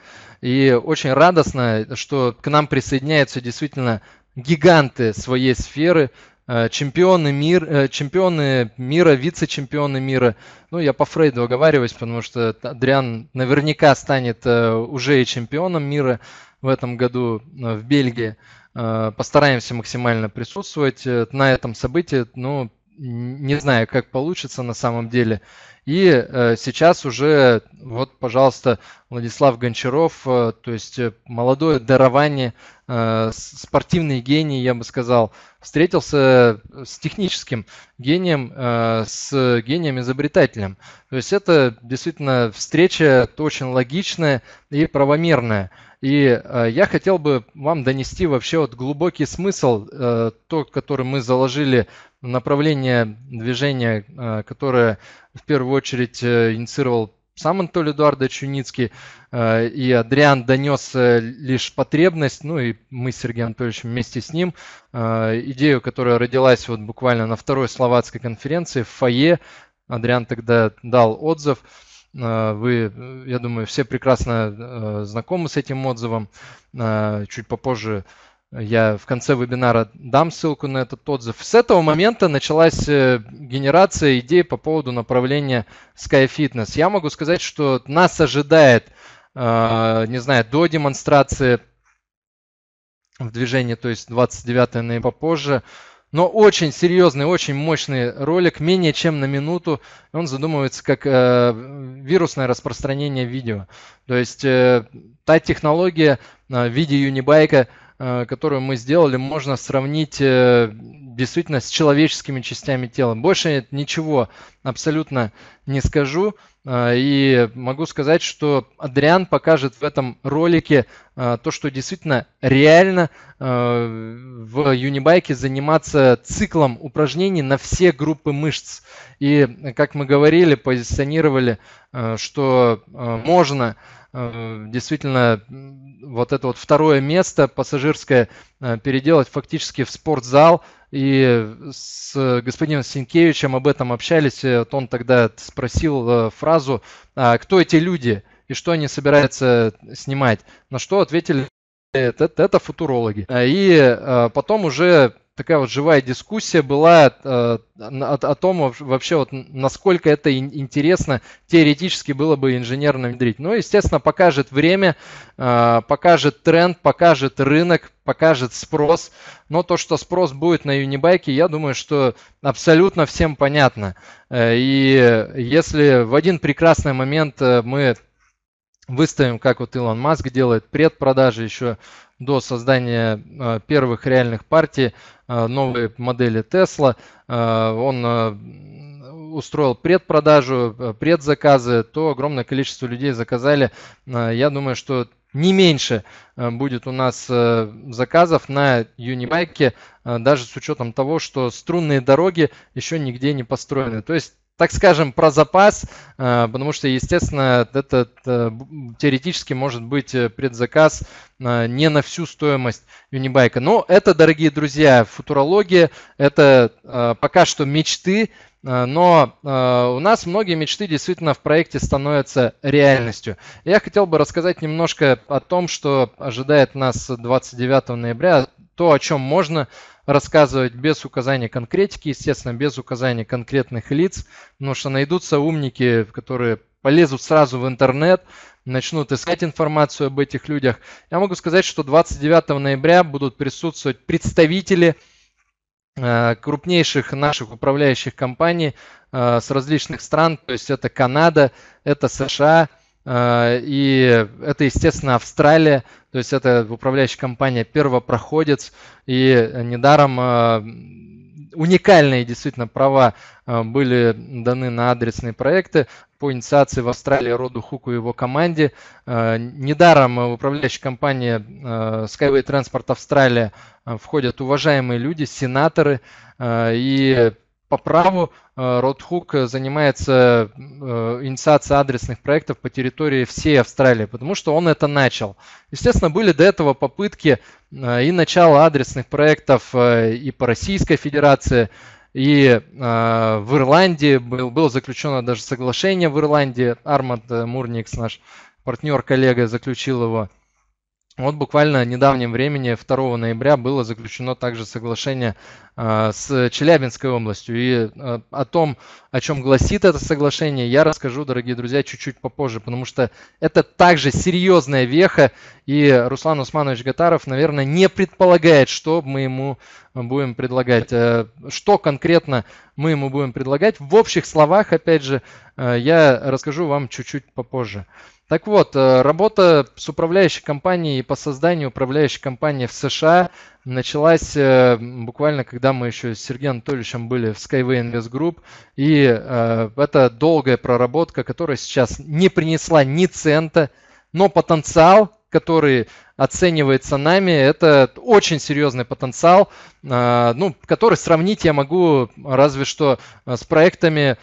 И очень радостно, что к нам присоединяются действительно гиганты своей сферы, Э, чемпионы, мир, э, чемпионы мира, вице-чемпионы мира. Ну, я по Фрейду оговариваюсь, потому что Адриан наверняка станет э, уже и чемпионом мира в этом году в Бельгии. Постараемся максимально присутствовать на этом событии. Ну, не знаю, как получится на самом деле. И э, сейчас уже, вот, пожалуйста, Владислав Гончаров, э, то есть э, молодое дарование, э, спортивный гений, я бы сказал, встретился с техническим гением, э, с гением-изобретателем. То есть это действительно встреча очень логичная и правомерная. И э, я хотел бы вам донести вообще вот глубокий смысл, э, тот, который мы заложили направление движения, э, которое в первую очередь э, инициировал сам Анатолий Эдуардович Юницкий, э, и Адриан донес лишь потребность, ну и мы с Сергеем Анатольевичем вместе с ним, идею, которая родилась вот буквально на второй словацкой конференции в фойе. Адриан тогда дал отзыв. Вы, я думаю, все прекрасно знакомы с этим отзывом. Чуть попозже я в конце вебинара дам ссылку на этот отзыв. С этого момента началась э, генерация идей по поводу направления Sky Fitness. Я могу сказать, что нас ожидает, э, не знаю, до демонстрации в движении, то есть 29 ноября попозже, но очень серьезный, очень мощный ролик, менее чем на минуту. Он задумывается как э, вирусное распространение видео. То есть э, та технология э, в виде юнибайка, которую мы сделали, можно сравнить э, действительно с человеческими частями тела. Больше ничего абсолютно не скажу. Э, и могу сказать, что Адриан покажет в этом ролике то, что действительно реально в юнибайке заниматься циклом упражнений на все группы мышц. И, как мы говорили, позиционировали, что можно Э, действительно вот это вот второе место пассажирское э, переделать фактически в спортзал. И с господином Синкевичем об этом общались. Вот он тогда спросил э, фразу, а кто эти люди и что они собираются снимать. На что ответили это, это футурологи. И потом уже такая вот живая дискуссия была о, о том вообще вот насколько это интересно теоретически было бы инженерно внедрить. Ну, естественно, покажет время, покажет тренд, покажет рынок, покажет спрос. Но то, что спрос будет на юнибайке, я думаю, что абсолютно всем понятно. И если в один прекрасный момент мы выставим, как вот Илон Маск делает, предпродажи еще до создания э, первых реальных партий э, новой модели Tesla. Э, он устроил предпродажу, предзаказы, то огромное количество людей заказали. Я думаю, что не меньше будет у нас заказов на Юнибайке, даже с учетом того, что струнные дороги еще нигде не построены. То есть так скажем, про запас, э, потому что, естественно, этот э, теоретически может быть э, предзаказ не на всю стоимость юнибайка. Но это, дорогие друзья, футурология, это пока что мечты, но у нас многие мечты действительно в проекте становятся реальностью. Я хотел бы рассказать немножко о том, что ожидает нас 29 ноября, то, о чем можно рассказывать без указания конкретики, естественно, без указания конкретных лиц, потому что найдутся умники, которые полезут сразу в интернет, начнут искать информацию об этих людях. Я могу сказать, что 29 ноября будут присутствовать представители э, крупнейших наших управляющих компаний э, с различных стран, то есть это Канада, это США, и это, естественно, Австралия, то есть это управляющая компания «Первопроходец», и недаром э, уникальные действительно права э, были даны на адресные проекты по инициации в Австралии Роду Хуку и его команде. Э, недаром в управляющей компании Skyway Transport Австралия входят уважаемые люди, сенаторы, и по праву Ротхук занимается инициацией адресных проектов по территории всей Австралии, потому что он это начал. Естественно, были до этого попытки э, и начала адресных проектов э, и по Российской Федерации, и э, в Ирландии был, было заключено даже соглашение в Ирландии. Армад Мурникс, наш партнер, коллега, заключил его. Вот буквально в недавнем времени, 2 ноября, было заключено также соглашение э, с Челябинской областью. И э, о том, о чем гласит это соглашение, я расскажу, дорогие друзья, чуть-чуть попозже, потому что это также серьезная веха, и Руслан Усманович Гатаров, наверное, не предполагает, что мы ему будем предлагать. Э, что конкретно мы ему будем предлагать? В общих словах, опять же, я расскажу вам чуть-чуть попозже. Так вот, э, работа с управляющей компанией по созданию управляющей компании в США началась э, буквально, когда мы еще с Сергеем Анатольевичем были в Skyway Invest Group. И э, это долгая проработка, которая сейчас не принесла ни цента, но потенциал, который оценивается нами, это очень серьезный потенциал, ну, который сравнить я могу разве что с проектами,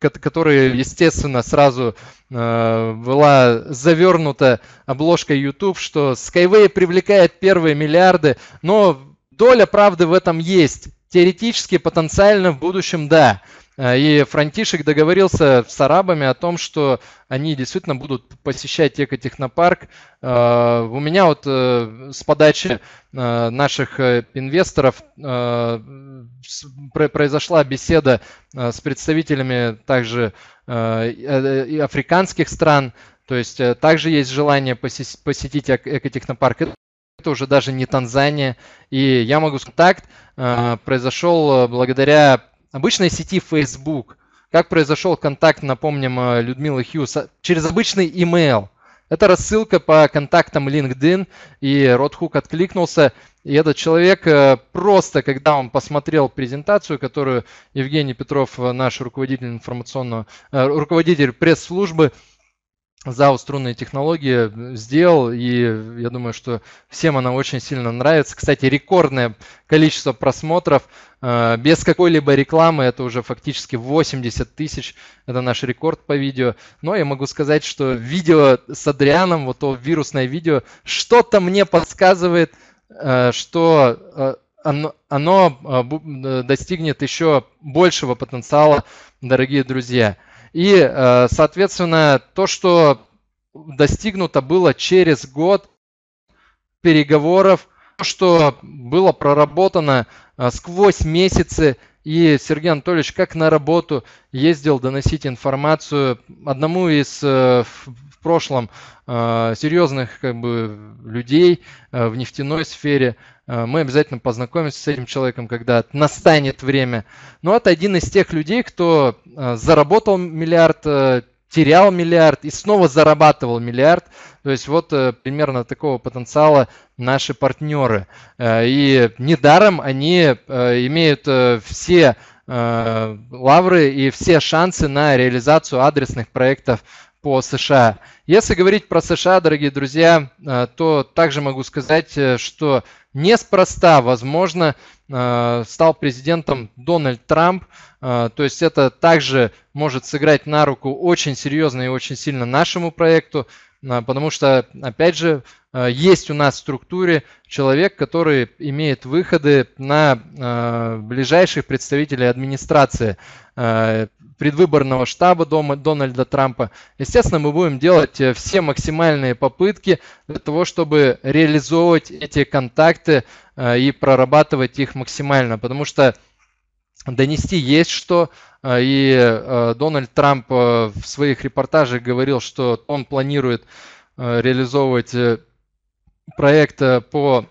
которые, естественно, сразу э, была завернута обложкой YouTube, что Skyway привлекает первые миллиарды, но доля правды в этом есть. Теоретически, потенциально в будущем, да. Э, и Франтишек договорился с арабами о том, что они действительно будут посещать экотехнопарк. Э, у меня вот э, с подачи наших инвесторов произошла беседа с представителями также африканских стран. То есть также есть желание посетить экотехнопарк. Это уже даже не Танзания. И я могу сказать, контакт произошел благодаря обычной сети Facebook. Как произошел контакт, напомним, э, Людмилы Хьюз, через обычный email. Это рассылка по контактам LinkedIn, и Ротхук откликнулся. И этот человек э, просто, когда он посмотрел презентацию, которую Евгений Петров, э, наш руководитель информационного, руководитель пресс-службы, ЗАО «Струнные технологии» сделал, и я думаю, что всем она очень сильно нравится. Кстати, рекордное количество просмотров э, без какой-либо рекламы, это уже фактически 80 тысяч, это наш рекорд по видео. Но я могу сказать, что видео с Адрианом, вот то вирусное видео, что-то мне подсказывает, э, что э, оно, оно достигнет еще большего потенциала, дорогие друзья. И, э, соответственно, то, что достигнуто было через год переговоров что было проработано сквозь месяцы, и Сергей Анатольевич как на работу ездил доносить информацию одному из в прошлом серьезных как бы, людей в нефтяной сфере. Мы обязательно познакомимся с этим человеком, когда настанет время. Но это один из тех людей, кто заработал миллиард терял миллиард и снова зарабатывал миллиард. То есть вот э, примерно такого потенциала наши партнеры. Э, и недаром они э, имеют все лавры и все шансы на реализацию адресных проектов по США. Если говорить про США, дорогие друзья, то также могу сказать, что неспроста, возможно, стал президентом Дональд Трамп. То есть это также может сыграть на руку очень серьезно и очень сильно нашему проекту, потому что, опять же, есть у нас в структуре человек, который имеет выходы на ближайших представителей администрации предвыборного штаба Дома, Дональда Трампа. Естественно, мы будем делать э, все максимальные попытки для того, чтобы реализовывать эти контакты э, и прорабатывать их максимально, потому что донести есть что. Э, и Дональд Трамп в своих репортажах говорил, что он планирует реализовывать проект по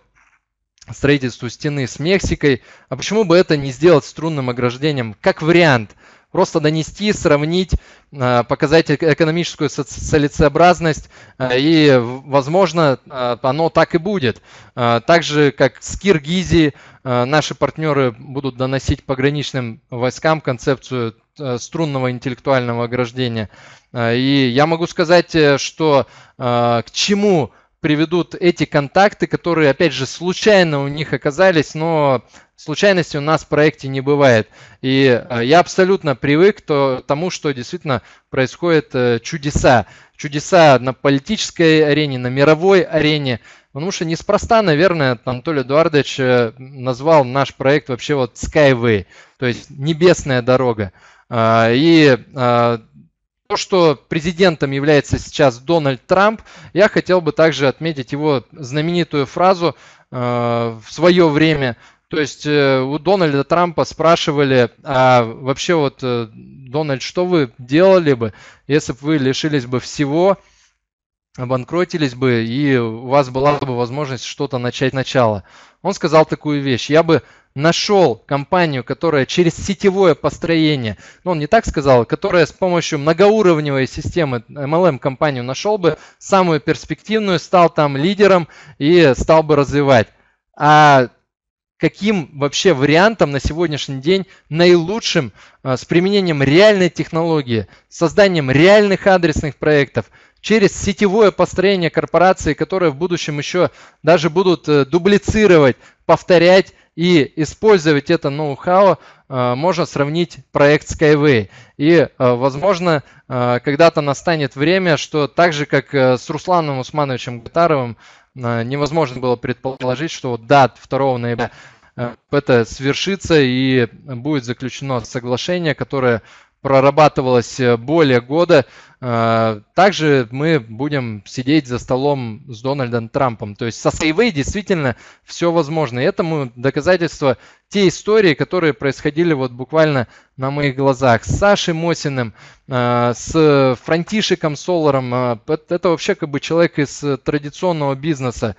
строительству стены с Мексикой. А почему бы это не сделать струнным ограждением как вариант? Просто донести, сравнить, а, показать экономическую целесообразность, а, и, возможно, а, оно так и будет. Так же, как с Киргизией, наши партнеры будут доносить пограничным войскам концепцию струнного интеллектуального ограждения. И я могу сказать, э, что к чему приведут эти контакты, которые, опять же, случайно у них оказались, но случайности у нас в проекте не бывает. И э, я абсолютно привык к тому, что действительно происходят э, чудеса. Чудеса на политической арене, на мировой арене. Потому что неспроста, наверное, Анатолий Эдуардович э, назвал наш проект вообще вот Skyway, то есть небесная дорога. А, и а, то, что президентом является сейчас Дональд Трамп, я хотел бы также отметить его знаменитую фразу в свое время то есть э, у Дональда Трампа спрашивали, а вообще вот, э, Дональд, что вы делали бы, если бы вы лишились бы всего, обанкротились бы, и у вас была бы возможность что-то начать сначала. Он сказал такую вещь, я бы нашел компанию, которая через сетевое построение, ну он не так сказал, которая с помощью многоуровневой системы MLM компанию нашел бы самую перспективную, стал там лидером и стал бы развивать. А каким вообще вариантом на сегодняшний день наилучшим а, с применением реальной технологии, созданием реальных адресных проектов, через сетевое построение корпорации, которые в будущем еще даже будут э, дублицировать, повторять и использовать это ноу-хау, а, можно сравнить проект Skyway. И, а, возможно, когда-то настанет время, что так же, как э, с Русланом Усмановичем Гатаровым, невозможно было предположить, что да, 2 ноября э, это свершится и будет заключено соглашение, которое прорабатывалось э, более года. Э, также мы будем сидеть за столом с Дональдом Трампом. То есть со Skyway действительно все возможно. И этому доказательство те истории, которые происходили вот буквально на моих глазах. С Сашей Мосиным, э, с Франтишиком Соларом. Это вообще как бы человек из традиционного бизнеса.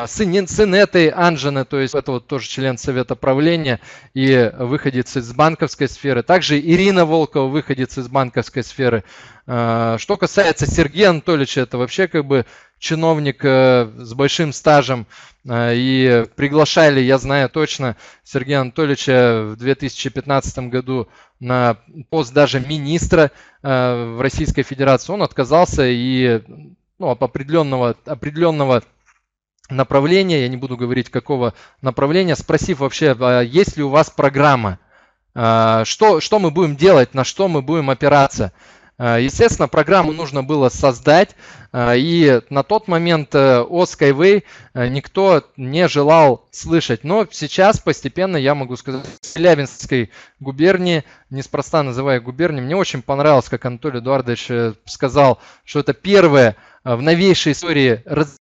А, сын, сын этой Анжины, то есть это вот тоже член совета правления и выходец из банковской сферы. Также Ирина Волкова, выходец из банковской сферы. А, что касается Сергея Анатольевича, это вообще как бы чиновник э, с большим стажем. А, и приглашали, я знаю точно, Сергея Анатольевича в 2015 году на пост даже министра в Российской Федерации. Он отказался и ну, определенного, определенного направления, я не буду говорить какого направления, спросив вообще, а есть ли у вас программа, а, что, что мы будем делать, на что мы будем опираться. А, естественно, программу нужно было создать, и на тот момент э, о Skyway э, никто не желал слышать. Но сейчас постепенно, я могу сказать, в Челябинской губернии, неспроста называя губернией, мне очень понравилось, как Анатолий Эдуардович э, сказал, что это первое в новейшей истории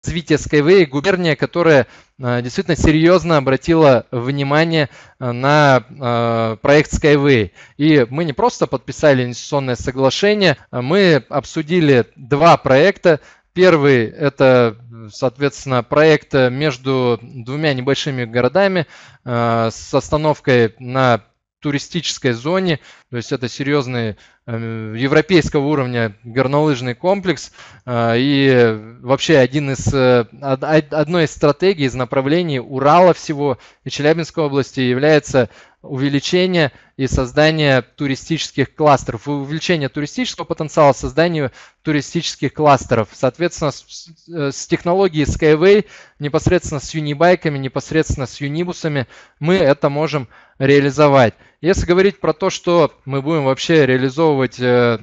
развития Skyway, губерния, которая действительно серьезно обратила внимание на проект Skyway. И мы не просто подписали инвестиционное соглашение, мы обсудили два проекта. Первый – это, соответственно, проект между двумя небольшими городами с остановкой на туристической зоне, то есть это серьезный э, европейского уровня горнолыжный комплекс э, и вообще один из, э, одной из стратегий, из направлений Урала всего и Челябинской области является увеличение и создание туристических кластеров, увеличение туристического потенциала, создание туристических кластеров. Соответственно, с, с технологией Skyway, непосредственно с юнибайками, непосредственно с юнибусами мы это можем реализовать. Если говорить про то, что мы будем вообще реализовывать э,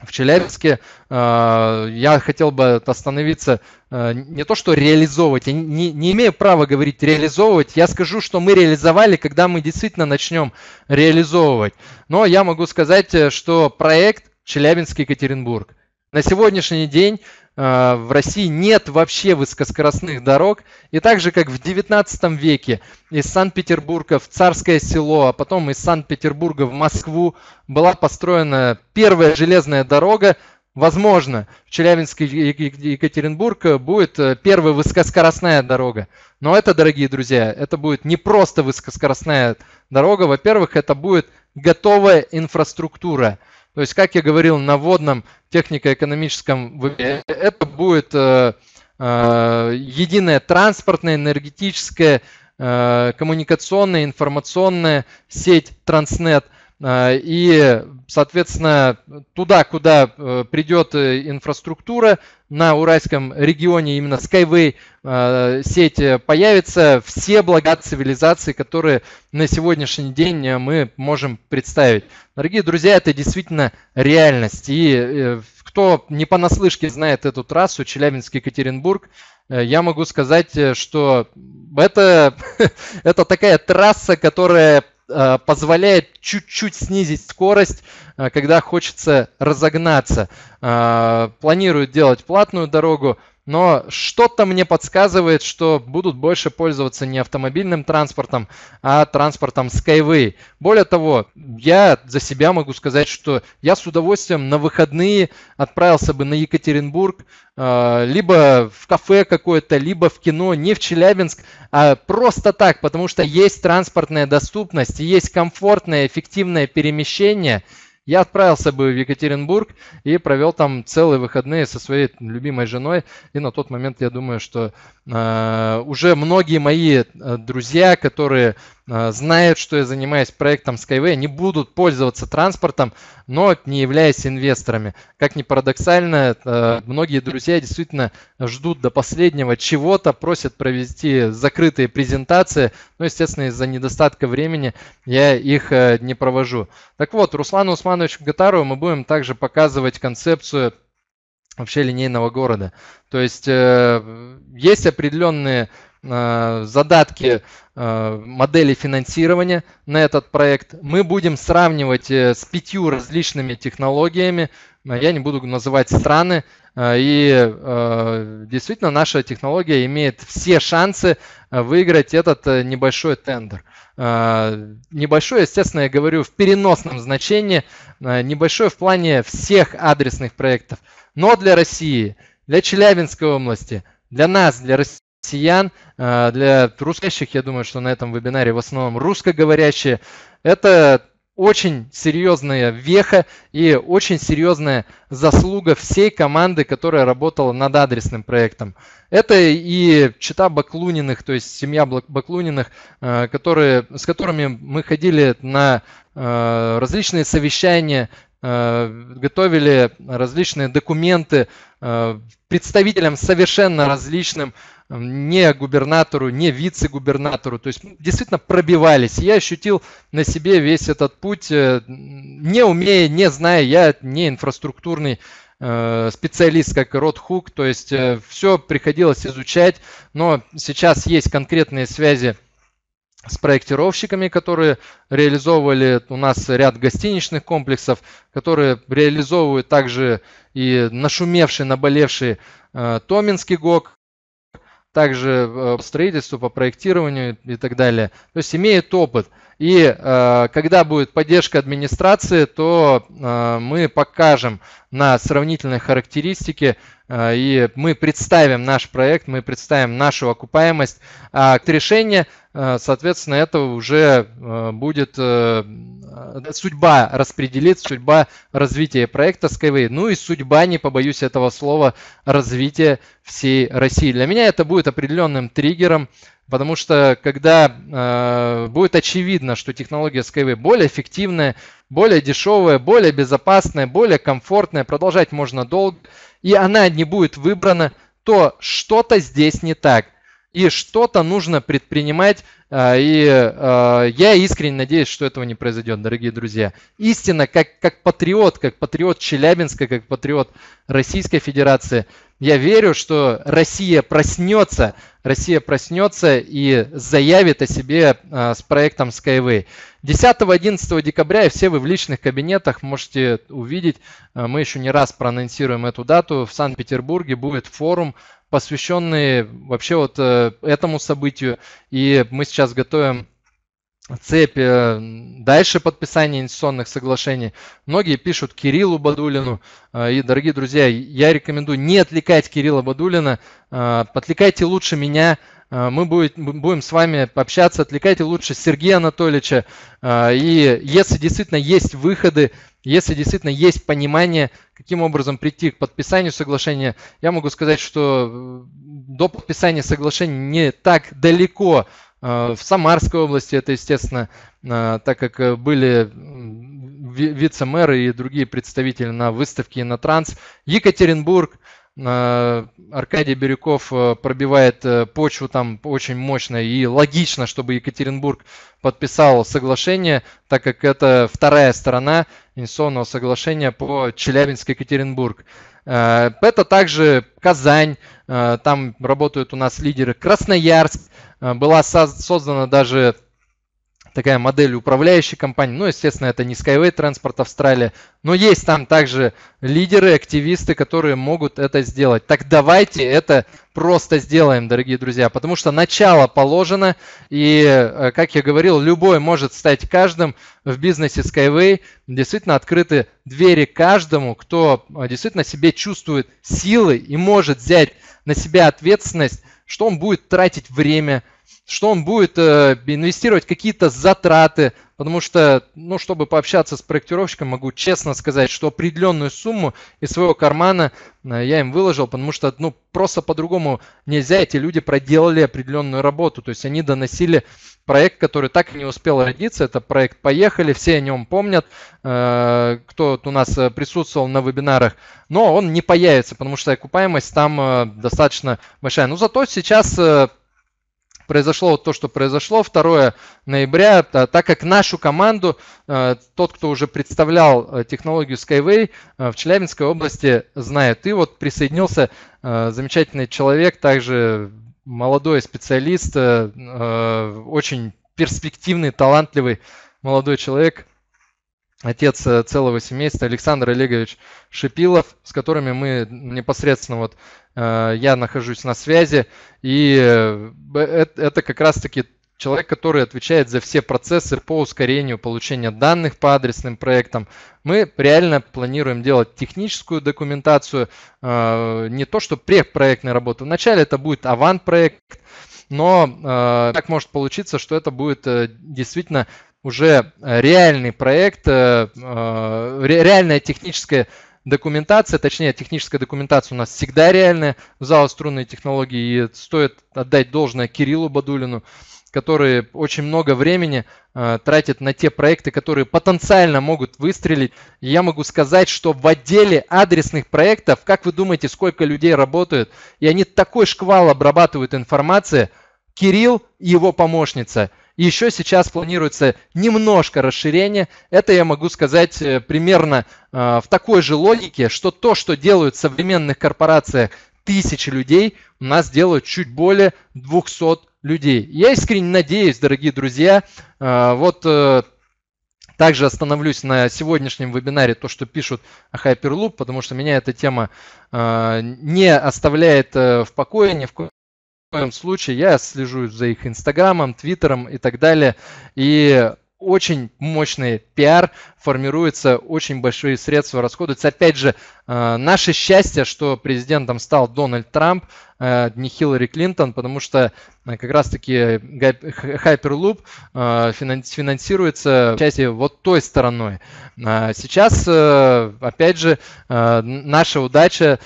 в Челябинске, э, я хотел бы остановиться э, не то, что реализовывать, я не, не имею права говорить реализовывать, я скажу, что мы реализовали, когда мы действительно начнем реализовывать. Но я могу сказать, что проект Челябинск-Екатеринбург на сегодняшний день в России нет вообще высокоскоростных дорог. И так же, как в 19 веке из Санкт-Петербурга в Царское село, а потом из Санкт-Петербурга в Москву была построена первая железная дорога, Возможно, в Челябинске и Екатеринбург будет э, первая высокоскоростная дорога. Но это, дорогие друзья, это будет не просто высокоскоростная дорога. Во-первых, это будет готовая инфраструктура. То есть, как я говорил, на водном технико-экономическом это будет э, э, единая транспортная, энергетическая, э, коммуникационная, информационная сеть Э, и, соответственно, туда, куда э, придет э, инфраструктура на Уральском регионе, именно Skyway сеть появится, все блага цивилизации, которые на сегодняшний день мы можем представить. Дорогие друзья, это действительно реальность. И кто не понаслышке знает эту трассу Челябинск-Екатеринбург, я могу сказать, что это, <laughs> это такая трасса, которая Э, позволяет чуть-чуть снизить скорость, э, когда хочется разогнаться. Э, планируют делать платную дорогу, но что-то мне подсказывает, что будут больше пользоваться не автомобильным транспортом, а транспортом Skyway. Более того, я за себя могу сказать, что я с удовольствием на выходные отправился бы на Екатеринбург, э, либо в кафе какое-то, либо в кино, не в Челябинск, а просто так, потому что есть транспортная доступность, есть комфортное, эффективное перемещение – я отправился бы в Екатеринбург и провел там целые выходные со своей любимой женой. И на тот момент я думаю, что э, уже многие мои э, друзья, которые знают, что я занимаюсь проектом Skyway, не будут пользоваться транспортом, но не являясь инвесторами. Как ни парадоксально, э, многие друзья действительно ждут до последнего чего-то, просят провести закрытые презентации. Но, естественно, из-за недостатка времени я их э, не провожу. Так вот, Руслану Усмановичу Гатарову мы будем также показывать концепцию вообще линейного города. То есть э, есть определенные задатки э, модели финансирования на этот проект. Мы будем сравнивать э, с пятью различными технологиями. Я не буду называть страны. И действительно наша технология имеет все шансы выиграть этот небольшой тендер. Небольшой, естественно, я говорю в переносном значении, небольшой в плане всех адресных проектов. Но для России, для Челябинской области, для нас, для России, россиян, а, для русскоговорящих, я думаю, что на этом вебинаре в основном русскоговорящие, это очень серьезная веха и очень серьезная заслуга всей команды, которая работала над адресным проектом. Это и чита Баклуниных, то есть семья Баклуниных, а, которые, с которыми мы ходили на а, различные совещания, готовили различные документы представителям совершенно различным не губернатору, не вице-губернатору. То есть действительно пробивались. Я ощутил на себе весь этот путь, э, не умея, не зная, я не инфраструктурный э, специалист, как Род Хук, то есть э, все приходилось изучать, но сейчас есть конкретные связи с проектировщиками, которые реализовывали у нас ряд гостиничных комплексов, которые реализовывают также и нашумевший, наболевший Томинский ГОК, также по строительству, по проектированию и так далее. То есть имеет опыт. И э, когда будет поддержка администрации, то э, мы покажем на сравнительной характеристике э, и мы представим наш проект, мы представим нашу окупаемость. А э, соответственно, это уже э, будет э, судьба распределит, судьба развития проекта Skyway, ну и судьба, не побоюсь этого слова, развития всей России. Для меня это будет определенным триггером Потому что когда э, будет очевидно, что технология Skyway более эффективная, более дешевая, более безопасная, более комфортная, продолжать можно долго, и она не будет выбрана, то что-то здесь не так. И что-то нужно предпринимать, э, и э, я искренне надеюсь, что этого не произойдет, дорогие друзья. Истинно, как, как патриот, как патриот Челябинска, как патриот Российской Федерации – я верю, что Россия проснется, Россия проснется и заявит о себе а, с проектом Skyway. 10-11 декабря, и все вы в личных кабинетах можете увидеть, а, мы еще не раз проанонсируем эту дату, в Санкт-Петербурге будет форум, посвященный вообще вот э, этому событию. И мы сейчас готовим цепь э, дальше подписания инвестиционных соглашений. Многие пишут Кириллу Бадулину. Э, и, дорогие друзья, я рекомендую не отвлекать Кирилла Бадулина, отвлекайте лучше меня, мы будем с вами общаться, отвлекайте лучше Сергея Анатольевича. И если действительно есть выходы, если действительно есть понимание, каким образом прийти к подписанию соглашения, я могу сказать, что до подписания соглашения не так далеко Э, в Самарской области это, естественно, э, так как э, были вице-мэры и другие представители на выставке на транс. Екатеринбург, Аркадий Бирюков пробивает почву там очень мощно и логично, чтобы Екатеринбург подписал соглашение, так как это вторая сторона инвестиционного соглашения по Челябинск-Екатеринбург. Это также Казань, там работают у нас лидеры Красноярск, Э, была создана даже такая модель управляющей компании. Ну, естественно, это не Skyway Transport Австралия, но есть там также лидеры, активисты, которые могут это сделать. Так давайте это просто сделаем, дорогие друзья, потому что начало положено, и, э, как я говорил, любой может стать каждым в бизнесе Skyway. Действительно открыты двери каждому, кто э, действительно себе чувствует силы и может взять на себя ответственность что он будет тратить время, что он будет э, инвестировать какие-то затраты, потому что, ну, чтобы пообщаться с проектировщиком, могу честно сказать, что определенную сумму из своего кармана э, я им выложил, потому что, ну, просто по-другому нельзя, эти люди проделали определенную работу, то есть они доносили проект, который так и не успел родиться, это проект «Поехали», все о нем помнят, э, кто у нас присутствовал на вебинарах, но он не появится, потому что окупаемость там достаточно большая. Но зато сейчас произошло вот то, что произошло 2 ноября, так как нашу команду, тот, кто уже представлял технологию Skyway в Челябинской области, знает. И вот присоединился замечательный человек, также молодой специалист, э, э, очень перспективный, талантливый молодой человек, отец э, целого семейства Александр Олегович Шипилов, с которыми мы непосредственно вот я нахожусь на связи, и это как раз-таки человек, который отвечает за все процессы по ускорению получения данных по адресным проектам. Мы реально планируем делать техническую документацию, э, не то что предпроектная работа. Вначале это будет авант-проект, но э, так может получиться, что это будет э, действительно уже реальный проект, реальная техническая документация, точнее техническая документация у нас всегда реальная в ЗАО струнные технологии, и стоит отдать должное Кириллу Бадулину, которые очень много времени э, тратят на те проекты, которые потенциально могут выстрелить. И я могу сказать, что в отделе адресных проектов, как вы думаете, сколько людей работают, и они такой шквал обрабатывают информации, Кирилл и его помощница. Еще сейчас планируется немножко расширение. Это я могу сказать э, примерно э, в такой же логике, что то, что делают в современных корпорациях тысячи людей, у нас делают чуть более 200 людей. Я искренне надеюсь, дорогие друзья, э, вот также остановлюсь на сегодняшнем вебинаре, то, что пишут о Hyperloop, потому что меня эта тема не оставляет в покое ни в коем коем случае. Я слежу за их инстаграмом, твиттером и так далее. И очень мощный пиар, формируется очень большие средства, расходуются. Опять же, э, наше счастье, что президентом стал Дональд Трамп, э, не Хиллари Клинтон, потому что э, как раз-таки Hyperloop финансируется части вот той стороной. Сейчас, опять же, наша удача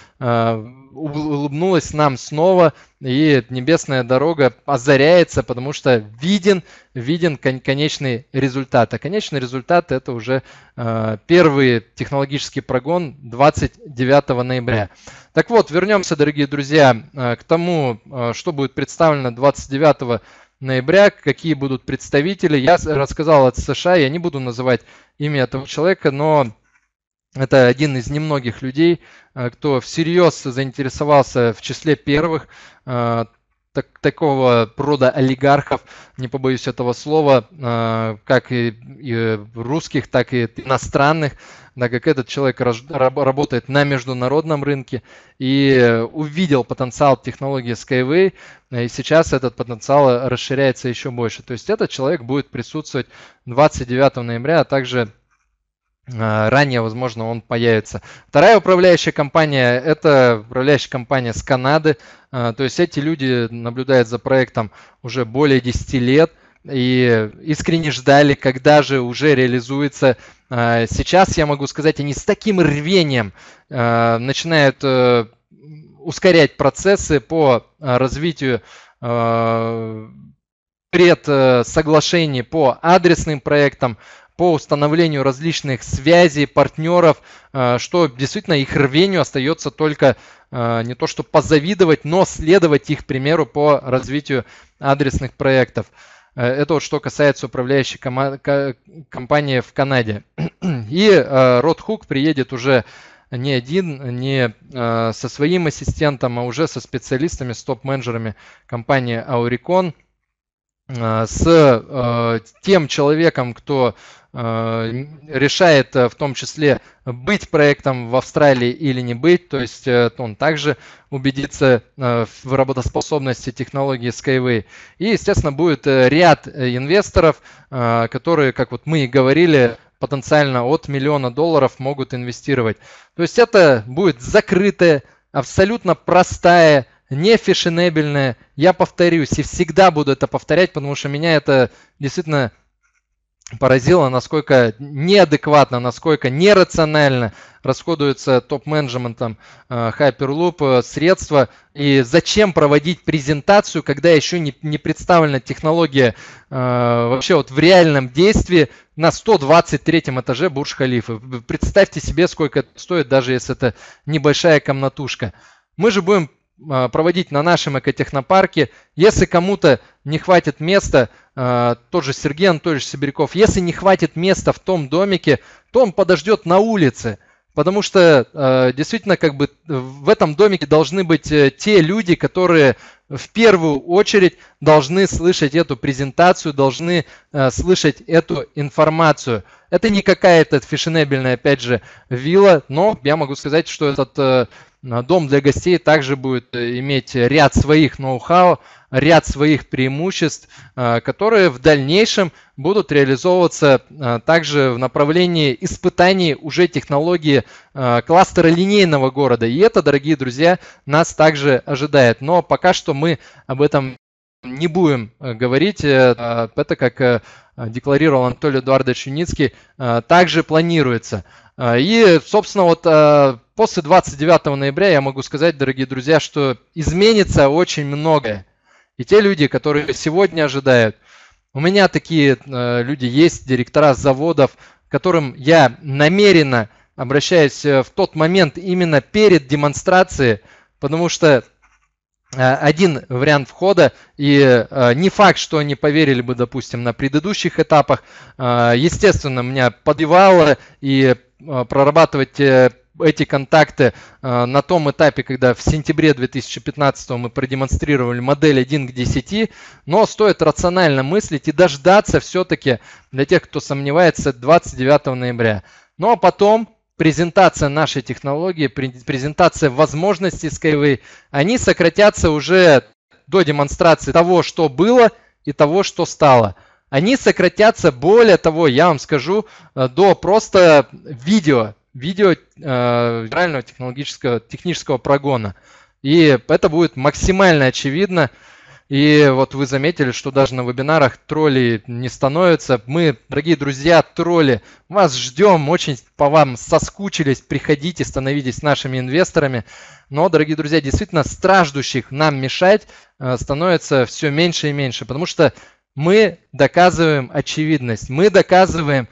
улыбнулась нам снова, и небесная дорога озаряется, потому что виден, виден конечный результат. А конечный результат это уже э, первый технологический прогон 29 ноября. Так вот, вернемся, дорогие друзья, э, к тому, э, что будет представлено 29 ноября, какие будут представители. Я рассказал от США, я не буду называть имя этого человека, но это один из немногих людей, э, кто всерьез заинтересовался в числе первых э, так, такого рода олигархов, не побоюсь этого слова, э, как и, и русских, так и иностранных, так как этот человек работает на международном рынке и увидел потенциал технологии Skyway, и сейчас этот потенциал расширяется еще больше. То есть этот человек будет присутствовать 29 ноября, а также ранее, возможно, он появится. Вторая управляющая компания – это управляющая компания с Канады. А, то есть эти люди наблюдают за проектом уже более 10 лет и искренне ждали, когда же уже реализуется. А, сейчас, я могу сказать, они с таким рвением начинают э, ускорять процессы по развитию предсоглашений по адресным проектам, по установлению различных связей, партнеров, э, что действительно их рвению остается только э, не то что позавидовать, но следовать их примеру по развитию адресных проектов. Э, это вот что касается управляющей компании в Канаде. <clears throat> И Род Хук приедет уже не один, не со своим ассистентом, а уже со специалистами, с топ-менеджерами компании Auricon, с тем человеком, кто решает э, в том числе быть проектом в Австралии или не быть, то есть э, он также убедится в работоспособности технологии Skyway. И, естественно, будет ряд инвесторов, которые, как вот мы и говорили, потенциально от миллиона долларов могут инвестировать. То есть это будет закрытая, абсолютно простая, не фешенебельная. Я повторюсь и всегда буду это повторять, потому что меня это действительно поразило, насколько неадекватно, насколько нерационально расходуются топ-менеджментом э, Hyperloop э, средства и зачем проводить презентацию, когда еще не, не представлена технология э, вообще вот в реальном действии на 123 этаже Бурж-Халифы. Представьте себе, сколько это стоит, даже если это небольшая комнатушка. Мы же будем проводить на нашем экотехнопарке. Если кому-то не хватит места, тот же Сергей Анатольевич Сибиряков, если не хватит места в том домике, то он подождет на улице. Потому что а, действительно как бы в этом домике должны быть э, те люди, которые в первую очередь должны слышать эту презентацию, должны э, слышать эту информацию. Это не какая-то фешенебельная, опять же, вилла, но я могу сказать, что этот э, Дом для гостей также будет э, иметь ряд своих ноу-хау, ряд своих преимуществ, э, которые в дальнейшем будут реализовываться э, также в направлении испытаний уже технологии кластера линейного города. И это, дорогие друзья, нас также ожидает. Но пока что мы об этом не будем говорить. Это, как декларировал Анатолий Эдуардович Юницкий, также планируется. И, собственно, вот после 29 ноября я могу сказать, дорогие друзья, что изменится очень многое. И те люди, которые сегодня ожидают, у меня такие э, люди есть, директора заводов, которым я намеренно обращаюсь э, в тот момент именно перед демонстрацией, потому что один вариант входа, и э, не факт, что они поверили бы, допустим, на предыдущих этапах. Э, естественно, меня подбивало и э, прорабатывать эти контакты э, на том этапе, когда в сентябре 2015 мы продемонстрировали модель 1 к 10, но стоит рационально мыслить и дождаться все-таки для тех, кто сомневается 29 ноября. Ну а потом презентация нашей технологии, презентация возможностей Skyway, они сократятся уже до демонстрации того, что было и того, что стало. Они сократятся, более того, я вам скажу, э, до просто видео, видео э, реального технологического, технического прогона. И это будет максимально очевидно. И вот вы заметили, что даже на вебинарах тролли не становятся. Мы, дорогие друзья, тролли, вас ждем, очень по вам соскучились. Приходите, становитесь нашими инвесторами. Но, дорогие друзья, действительно страждущих нам мешать э, становится все меньше и меньше, потому что мы доказываем очевидность, мы доказываем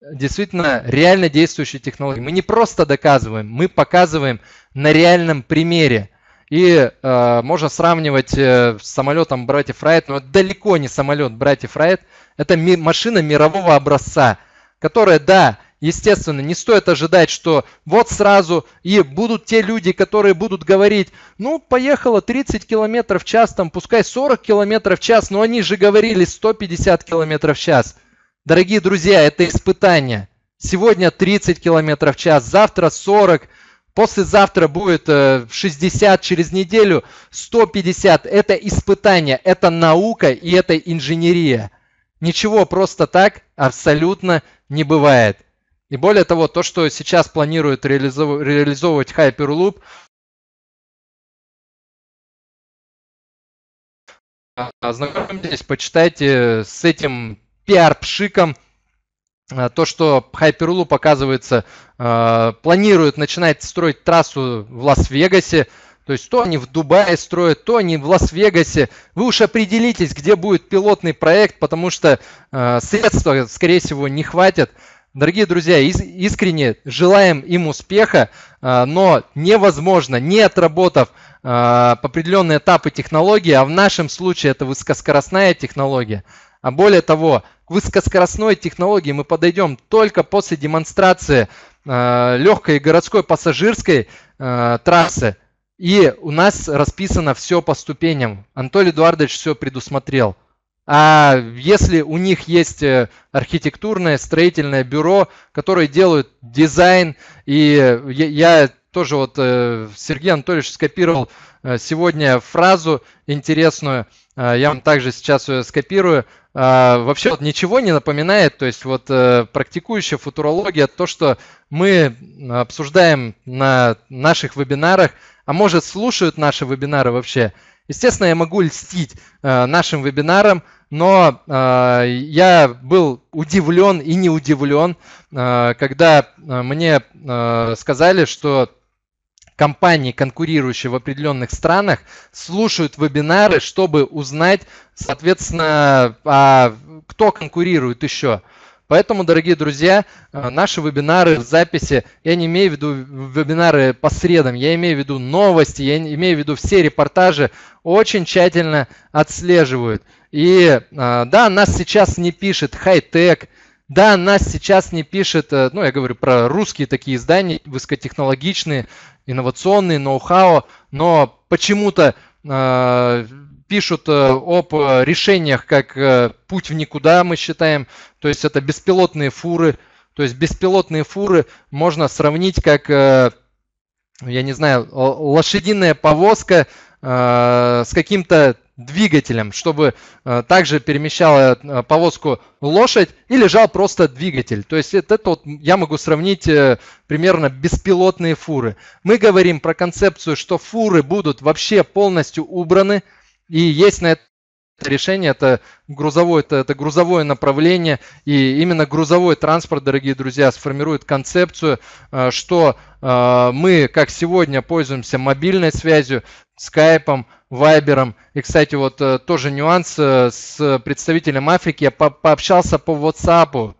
действительно реально действующие технологии. Мы не просто доказываем, мы показываем на реальном примере. И э, можно сравнивать э, с самолетом братьев Райт, но это далеко не самолет братьев Райт. Это ми- машина мирового образца, которая, да, естественно, не стоит ожидать, что вот сразу и будут те люди, которые будут говорить, ну, поехало 30 км в час, там, пускай 40 км в час, но они же говорили 150 км в час. Дорогие друзья, это испытание. Сегодня 30 км в час, завтра 40 Послезавтра будет 60, э, через неделю 150. Это испытание, это наука и это инженерия. Ничего просто так абсолютно не бывает. И более того, то, что сейчас планирует реализовывать Hyperloop, ознакомьтесь, почитайте с этим пиар-пшиком, то, что Hyperloop, оказывается, а, планирует начинать строить трассу в Лас-Вегасе, то есть то они в Дубае строят, то они в Лас-Вегасе. Вы уж определитесь, где будет пилотный проект, потому что э, средства, скорее всего, не хватит. Дорогие друзья, искренне желаем им успеха, э, но невозможно, не отработав э, определенные этапы технологии, а в нашем случае это высокоскоростная технология, а более того, к высокоскоростной технологии мы подойдем только после демонстрации э, легкой городской пассажирской э, трассы. И у нас расписано все по ступеням. Анатолий Эдуардович все предусмотрел. А если у них есть э, архитектурное строительное бюро, которое делают дизайн, и я, тоже вот Сергей Анатольевич скопировал сегодня фразу интересную, я вам также сейчас ее скопирую. А, вообще вот ничего не напоминает, то есть вот э, практикующая футурология, то, что мы обсуждаем на наших вебинарах, а может слушают наши вебинары вообще. Естественно, я могу льстить э, нашим вебинарам, но э, я был удивлен и не удивлен, когда мне сказали, что компании, конкурирующие в определенных странах, слушают вебинары, чтобы узнать, соответственно, а кто конкурирует еще. Поэтому, дорогие друзья, э, наши вебинары в записи, я не имею в виду вебинары по средам, я имею в виду новости, я имею в виду все репортажи, очень тщательно отслеживают. И э, да, нас сейчас не пишет хай-тек, да, нас сейчас не пишет, э, ну, я говорю про русские такие издания, высокотехнологичные, инновационные, ноу-хау, но почему-то э, пишут э, об решениях, как э, путь в никуда, мы считаем, то есть это беспилотные фуры, то есть беспилотные фуры можно сравнить как, э, я не знаю, лошадиная повозка э, с каким-то двигателем, чтобы э, также перемещала э, повозку лошадь и лежал просто двигатель. То есть это, это вот я могу сравнить э, примерно беспилотные фуры. Мы говорим про концепцию, что фуры будут вообще полностью убраны, и есть на это решение это грузовое, это, это грузовое направление, и именно грузовой транспорт, дорогие друзья, сформирует концепцию, э, что э, мы, как сегодня, пользуемся мобильной связью, скайпом, вайбером. И, кстати, вот э, тоже нюанс с представителем Африки. Я по пообщался по WhatsApp.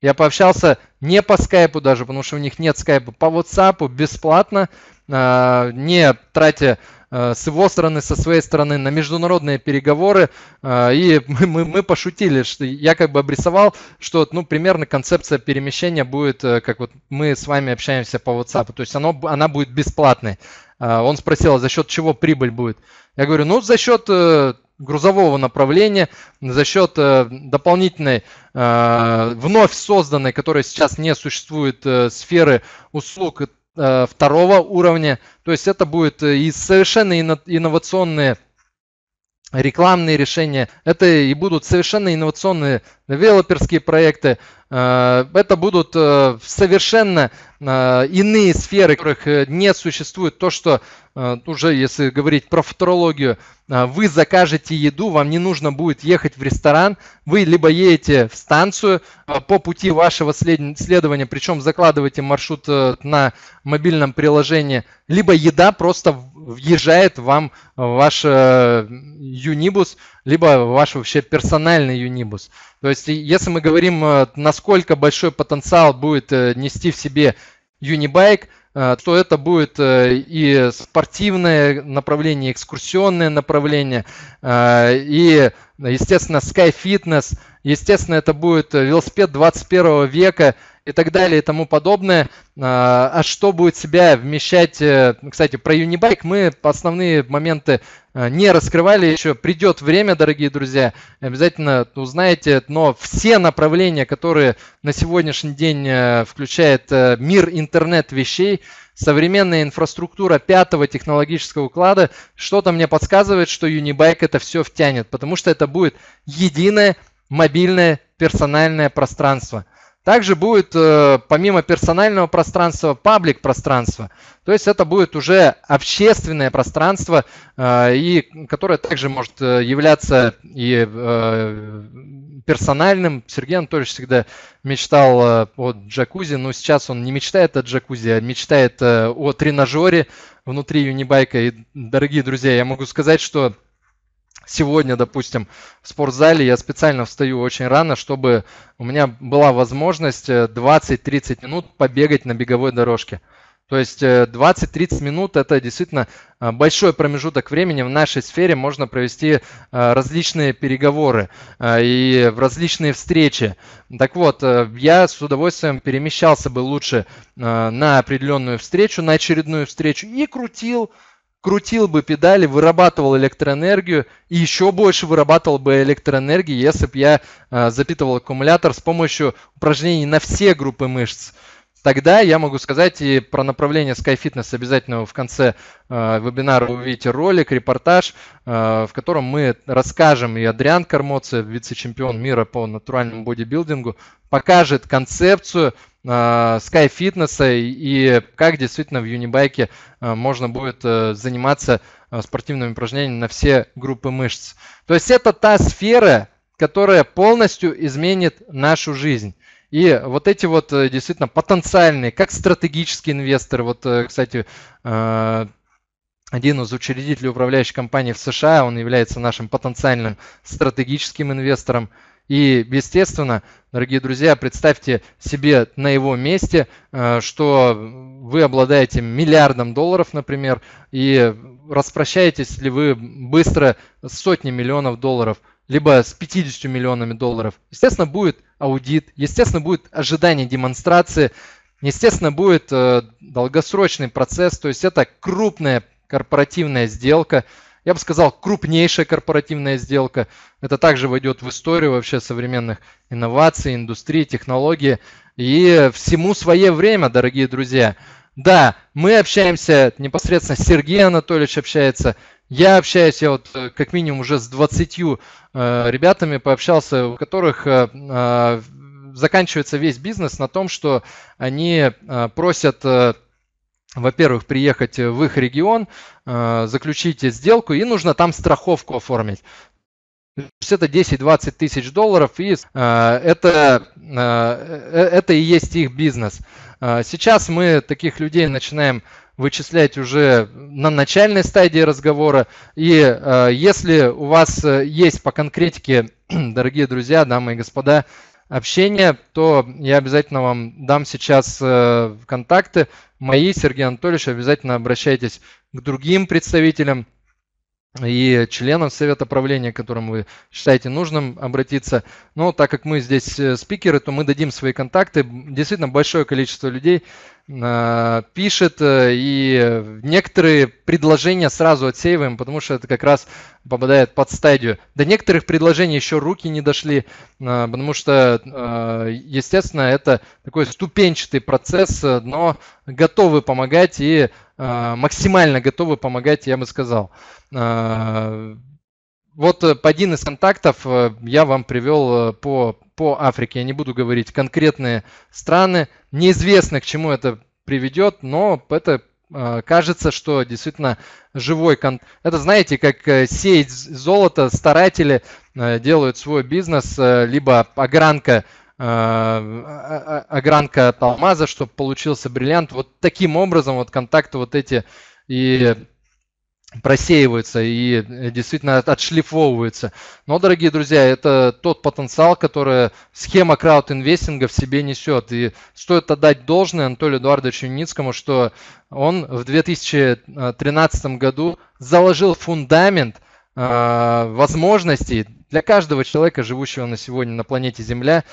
Я пообщался не по скайпу даже, потому что у них нет скайпа, по WhatsApp бесплатно, не тратя Э, с его стороны, со своей стороны на международные переговоры. Э, и мы, мы, мы пошутили, что я как бы обрисовал, что ну, примерно концепция перемещения будет, э, как вот мы с вами общаемся по WhatsApp. То есть оно, она будет бесплатной. Он спросил, а за счет чего прибыль будет? Я говорю, ну за счет грузового направления, за счет дополнительной, вновь созданной, которая сейчас не существует, сферы услуг Э, второго уровня. То есть это будет э, и совершенно инновационные рекламные решения, это и будут совершенно инновационные девелоперские проекты, э, это будут э, совершенно э, иные сферы, которых не существует. То, что уже, если говорить про футурологию, вы закажете еду, вам не нужно будет ехать в ресторан, вы либо едете в станцию по пути вашего следования, причем закладываете маршрут на мобильном приложении, либо еда просто въезжает вам ваш Юнибус, либо ваш вообще персональный Юнибус. То есть, если мы говорим, э, насколько большой потенциал будет э, нести в себе э, то это будет и спортивное направление, экскурсионное направление, и, естественно, Sky Fitness, естественно, это будет велосипед 21 века, и так далее и тому подобное. А, а что будет себя вмещать, э, кстати, про Unibike мы основные моменты э, не раскрывали еще. Придет время, дорогие друзья, обязательно узнаете. Но все направления, которые на сегодняшний день э, включает мир интернет вещей, современная инфраструктура пятого технологического уклада, что-то мне подсказывает, что Unibike это все втянет, потому что это будет единое мобильное персональное пространство – также будет э, помимо персонального пространства паблик пространство. То есть это будет уже общественное пространство, э, и, которое также может э, являться и персональным. Сергей Анатольевич всегда мечтал о джакузи, но сейчас он не мечтает о джакузи, а мечтает о тренажере внутри юнибайка. И, дорогие друзья, я могу сказать, что сегодня, допустим, в спортзале я специально встаю очень рано, чтобы у меня была возможность 20-30 э, минут побегать на беговой дорожке. То есть 20-30 э, минут это действительно э, большой промежуток времени в нашей сфере можно провести различные переговоры и различные встречи. Так вот, я с удовольствием перемещался бы лучше на определенную встречу, на очередную встречу и крутил крутил бы педали, вырабатывал электроэнергию и еще больше вырабатывал бы электроэнергии, если бы я э, запитывал аккумулятор с помощью упражнений на все группы мышц. Тогда я могу сказать и про направление Sky Fitness обязательно в конце э, вебинара вы увидите ролик, репортаж, э, в котором мы расскажем, и Адриан Кармоце, вице-чемпион мира по натуральному бодибилдингу, покажет концепцию Sky Fitness и как действительно в Юнибайке э, можно будет э, заниматься спортивными упражнениями на все группы мышц. То есть это та сфера, которая полностью изменит нашу жизнь. И вот эти вот действительно потенциальные, как стратегические инвесторы, вот, кстати, один из учредителей управляющей компании в США, он является нашим потенциальным стратегическим инвестором. И, естественно, дорогие друзья, представьте себе на его месте, э, что вы обладаете миллиардом долларов, например, и распрощаетесь ли вы быстро с сотней миллионов долларов, либо с 50 миллионами долларов. Естественно, будет аудит, естественно, будет ожидание демонстрации, естественно, будет э, долгосрочный процесс, то есть это крупная корпоративная сделка – я бы сказал, крупнейшая корпоративная сделка. Это также войдет в историю вообще современных инноваций, индустрии, технологий. И всему свое время, дорогие друзья. Да, мы общаемся непосредственно, Сергей Анатольевич общается, я общаюсь, я вот э, как минимум уже с 20 э, ребятами пообщался, у которых э, э, заканчивается весь бизнес на том, что они э, просят э, во-первых, приехать в их регион, э, заключить сделку, и нужно там страховку оформить. То есть это 10-20 тысяч долларов, и э, это, э, это и есть их бизнес. Сейчас мы таких людей начинаем вычислять уже на начальной стадии разговора. И если у вас есть по конкретике, <clears throat> дорогие друзья, дамы и господа, общение, то я обязательно вам дам сейчас э, контакты. Мои, Сергей Анатольевич, обязательно обращайтесь к другим представителям и членам совета правления, к которым вы считаете нужным обратиться. Но так как мы здесь э, спикеры, то мы дадим свои контакты. Действительно, большое количество людей э, пишет, э, и некоторые предложения сразу отсеиваем, потому что это как раз попадает под стадию. До некоторых предложений еще руки не дошли, потому что, естественно, это такой ступенчатый процесс, но готовы помогать и максимально готовы помогать, я бы сказал. А, вот э, один из контактов э, я вам привел по, по Африке. Я не буду говорить конкретные страны. Неизвестно, к чему это приведет, но это кажется, что действительно живой контакт. Это, знаете, как сеять золото, старатели делают свой бизнес, либо огранка огранка от алмаза, чтобы получился бриллиант. Вот таким образом вот контакты вот эти и просеиваются и э, действительно отшлифовываются. Но, дорогие друзья, это тот потенциал, который схема краудинвестинга в себе несет. И стоит отдать должное Анатолию Эдуардовичу Ницкому, что он в 2013 году заложил фундамент э, возможностей для каждого человека, живущего на сегодня на планете Земля,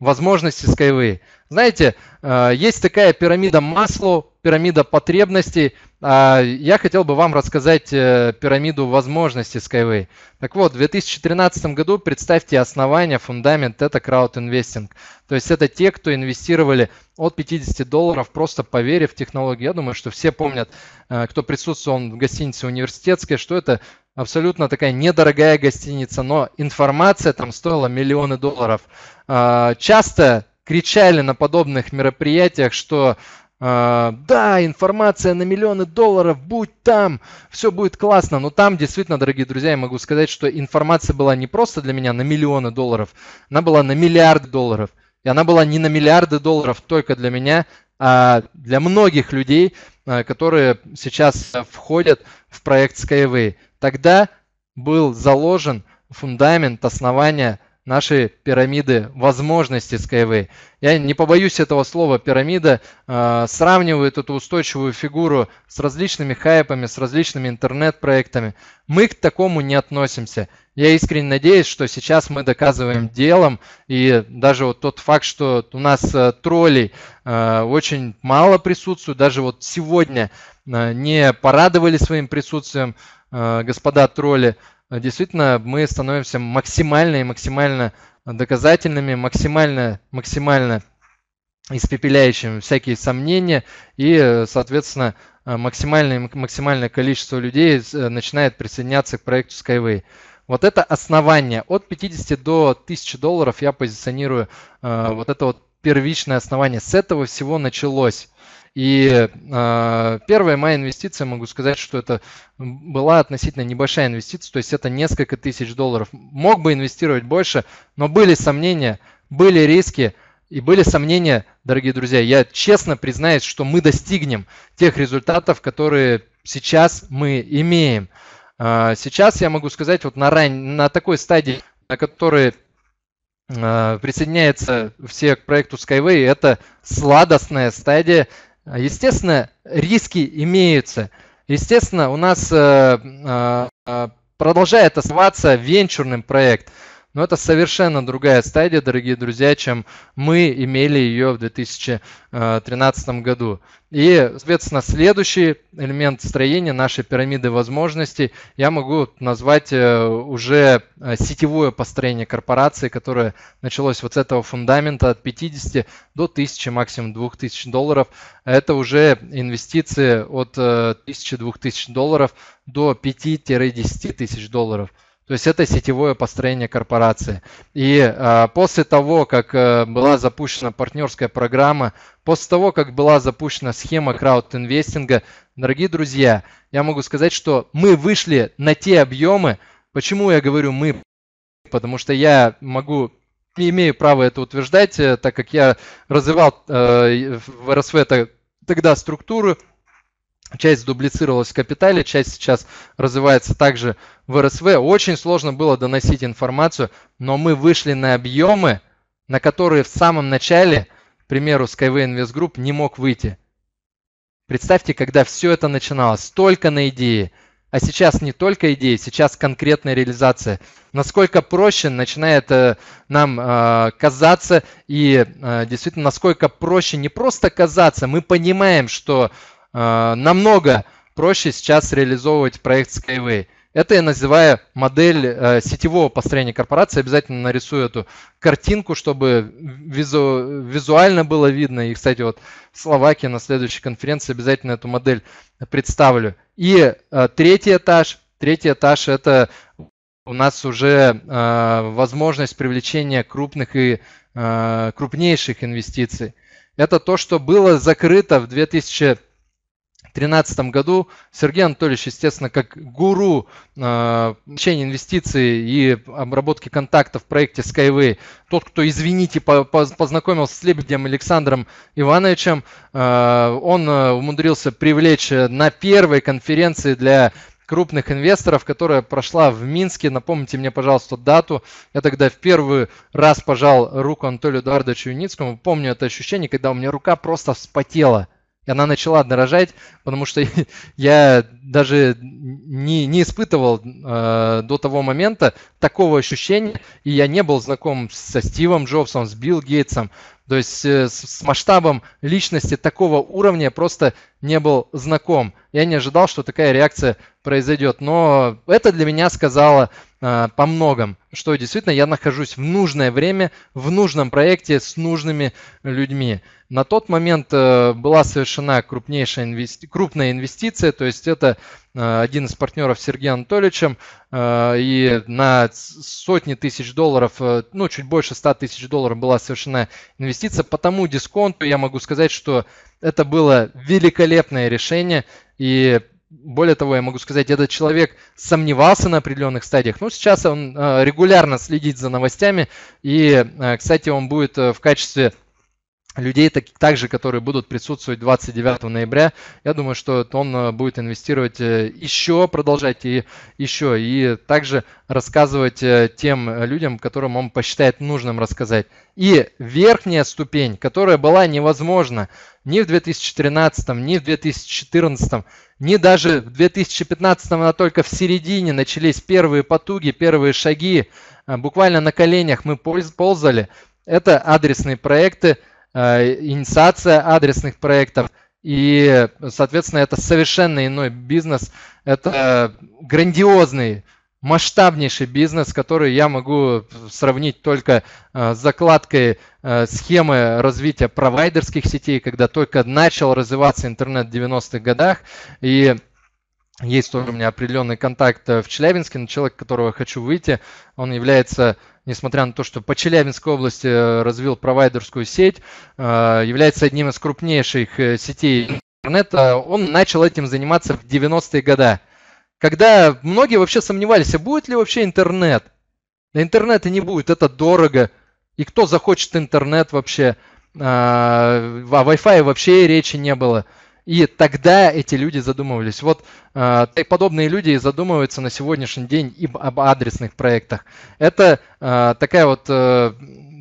возможности Skyway. Знаете, э, есть такая пирамида Маслоу, пирамида потребностей. А я хотел бы вам рассказать э, пирамиду возможностей Skyway. Так вот, в 2013 году представьте основание, фундамент, это краудинвестинг. То есть это те, кто инвестировали от 50 долларов, просто поверив в технологию. Я думаю, что все помнят, э, кто присутствовал в гостинице университетской, что это абсолютно такая недорогая гостиница, но информация там стоила миллионы долларов. А, часто кричали на подобных мероприятиях, что а, да, информация на миллионы долларов, будь там, все будет классно. Но там действительно, дорогие друзья, я могу сказать, что информация была не просто для меня на миллионы долларов, она была на миллиарды долларов. И она была не на миллиарды долларов только для меня, а для многих людей, а, которые сейчас входят в проект Skyway. Тогда был заложен фундамент, основания нашей пирамиды возможностей Skyway. Я не побоюсь этого слова пирамида, э, сравнивают эту устойчивую фигуру с различными хайпами, с различными интернет-проектами. Мы к такому не относимся. Я искренне надеюсь, что сейчас мы доказываем делом, и даже вот тот факт, что у нас э, троллей э, очень мало присутствует, даже вот сегодня э, не порадовали своим присутствием, господа тролли, действительно мы становимся максимально и максимально доказательными, максимально, максимально испепеляющим всякие сомнения и, соответственно, максимальное, максимальное количество людей э, начинает присоединяться к проекту Skyway. Вот это основание. От 50 до 1000 долларов я позиционирую вот это вот первичное основание. С этого всего началось. И э, первая моя инвестиция, могу сказать, что это была относительно небольшая инвестиция, то есть это несколько тысяч долларов. Мог бы инвестировать больше, но были сомнения, были риски, и были сомнения, дорогие друзья. Я честно признаюсь, что мы достигнем тех результатов, которые сейчас мы имеем. Сейчас я могу сказать, вот на, ран... на такой стадии, на которой присоединяются все к проекту Skyway, это сладостная стадия, а, естественно, риски имеются. Естественно, у нас э, э, э, продолжает оставаться венчурным проект. Но это совершенно другая стадия, дорогие друзья, чем мы имели ее в 2013 году. И, соответственно, следующий элемент строения нашей пирамиды возможностей я могу назвать э, уже э, сетевое построение корпорации, которое началось вот с этого фундамента от 50 до 1000, максимум 2000 долларов. Это уже инвестиции от 1000-2000 э, долларов до 5-10 тысяч долларов. То есть это сетевое построение корпорации. И э, после того, как э, была запущена партнерская программа, после того, как была запущена схема краудинвестинга, дорогие друзья, я могу сказать, что мы вышли на те объемы. Почему я говорю мы? Потому что я могу имею право это утверждать, э, так как я развивал э, в РСВ тогда структуру Часть дублицировалась в капитале, часть сейчас развивается также в РСВ. Очень сложно было доносить информацию, но мы вышли на объемы, на которые в самом начале, к примеру, Skyway Invest Group не мог выйти. Представьте, когда все это начиналось, только на идеи, а сейчас не только идеи, сейчас конкретная реализация. Насколько проще начинает э, нам э, казаться и э, действительно насколько проще не просто казаться, мы понимаем, что намного проще сейчас реализовывать проект Skyway. Это я называю модель э, сетевого построения корпорации. Обязательно нарисую эту картинку, чтобы визу, визуально было видно. И, кстати, вот в Словакии на следующей конференции обязательно эту модель представлю. И э, третий этаж. Третий этаж – это у нас уже э, возможность привлечения крупных и крупнейших инвестиций. Это то, что было закрыто в 2000 2013 году Сергей Анатольевич, естественно, как гуру э, получения инвестиций и обработки контактов в проекте Skyway, тот, кто, извините, по, по, познакомился с Лебедем Александром Ивановичем, э, он э, умудрился привлечь на первой конференции для крупных инвесторов, которая прошла в Минске. Напомните мне, пожалуйста, дату. Я тогда в первый раз пожал руку Анатолию Эдуардовичу Юницкому. Помню это ощущение, когда у меня рука просто вспотела. И она начала дорожать, потому что <laughs> я даже не, не испытывал э, до того момента такого ощущения, и я не был знаком со Стивом Джобсом, с Билл Гейтсом, то есть э, с, с масштабом личности такого уровня просто не был знаком. Я не ожидал, что такая реакция произойдет, но это для меня сказала по многом, что действительно я нахожусь в нужное время, в нужном проекте с нужными людьми. На тот момент э, была совершена крупнейшая инвести... крупная инвестиция, то есть это э, один из партнеров Сергея Анатольевичем, э, и на сотни тысяч долларов, э, ну чуть больше 100 тысяч долларов была совершена инвестиция. По тому дисконту я могу сказать, что это было великолепное решение, и более того, я могу сказать, этот человек сомневался на определенных стадиях. Ну, сейчас он э, регулярно следит за новостями. И, э, кстати, он будет э, в качестве людей, так, также, которые будут присутствовать 29 ноября. Я думаю, что он будет инвестировать еще, продолжать и еще, и также рассказывать тем людям, которым он посчитает нужным рассказать. И верхняя ступень, которая была невозможна ни в 2013, ни в 2014, ни даже в 2015 она только в середине начались первые потуги, первые шаги. А, буквально на коленях мы ползали. Это адресные проекты, а, инициация адресных проектов. И, соответственно, это совершенно иной бизнес. Это грандиозный масштабнейший бизнес, который я могу сравнить только э, с закладкой э, схемы развития провайдерских сетей, когда только начал развиваться интернет в 90-х годах. И есть тоже у меня определенный контакт э, в Челябинске, но человек, которого хочу выйти, он является, несмотря на то, что по Челябинской области развил провайдерскую сеть, является одним из крупнейших сетей интернета, он начал этим заниматься в 90-е годы когда многие вообще сомневались, а будет ли вообще интернет. Да интернета не будет, это дорого. И кто захочет интернет вообще? А, о Wi-Fi вообще речи не было. И тогда эти люди задумывались. Вот э, подобные люди задумываются на сегодняшний день и об адресных проектах. Это э, такая вот э,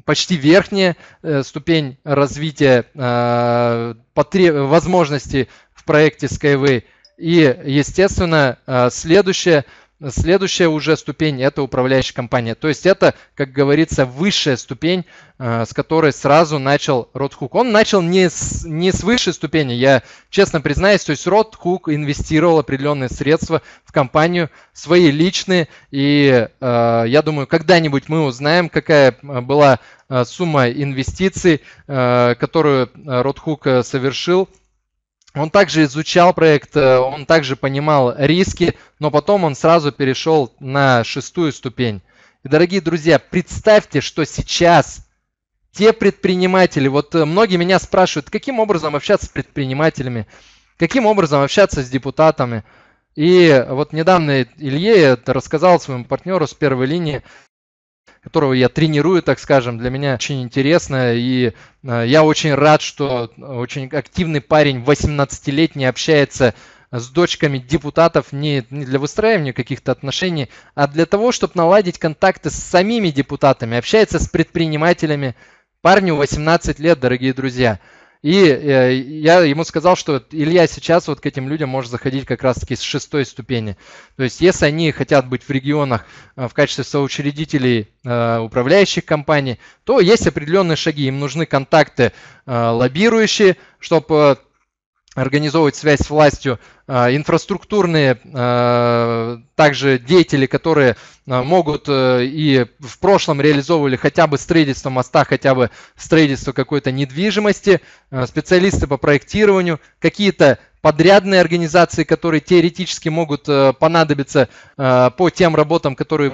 почти верхняя э, ступень развития э, потреб... возможностей в проекте Skyway. И, естественно, э, следующее, следующая уже ступень – это управляющая компания. То есть это, как говорится, высшая ступень, э, с которой сразу начал Ротхук. Он начал не с, не с высшей ступени, я честно признаюсь, то есть Ротхук инвестировал определенные средства в компанию, свои личные, и э, я думаю, когда-нибудь мы узнаем, какая была сумма инвестиций, которую Ротхук совершил – он также изучал проект, э, он также понимал риски, но потом он сразу перешел на шестую ступень. И, дорогие друзья, представьте, что сейчас те предприниматели, вот э, многие меня спрашивают, каким образом общаться с предпринимателями, каким образом общаться с депутатами. И вот недавно Илье рассказал своему партнеру с первой линии, которого я тренирую, так скажем, для меня очень интересно. И э, я очень рад, что очень активный парень, 18-летний, общается с дочками депутатов не для выстраивания каких-то отношений, а для того, чтобы наладить контакты с самими депутатами, общается с предпринимателями. Парню 18 лет, дорогие друзья. И э, я ему сказал, что Илья сейчас вот к этим людям может заходить как раз-таки с шестой ступени. То есть если они хотят быть в регионах э, в качестве соучредителей э, управляющих компаний, то есть определенные шаги. Им нужны контакты лоббирующие, чтобы организовывать связь с властью, инфраструктурные а, также деятели, которые а, могут э, и в прошлом реализовывали хотя бы строительство моста, хотя бы строительство какой-то недвижимости, специалисты по проектированию, какие-то подрядные организации, которые теоретически могут э, понадобиться по тем работам, которые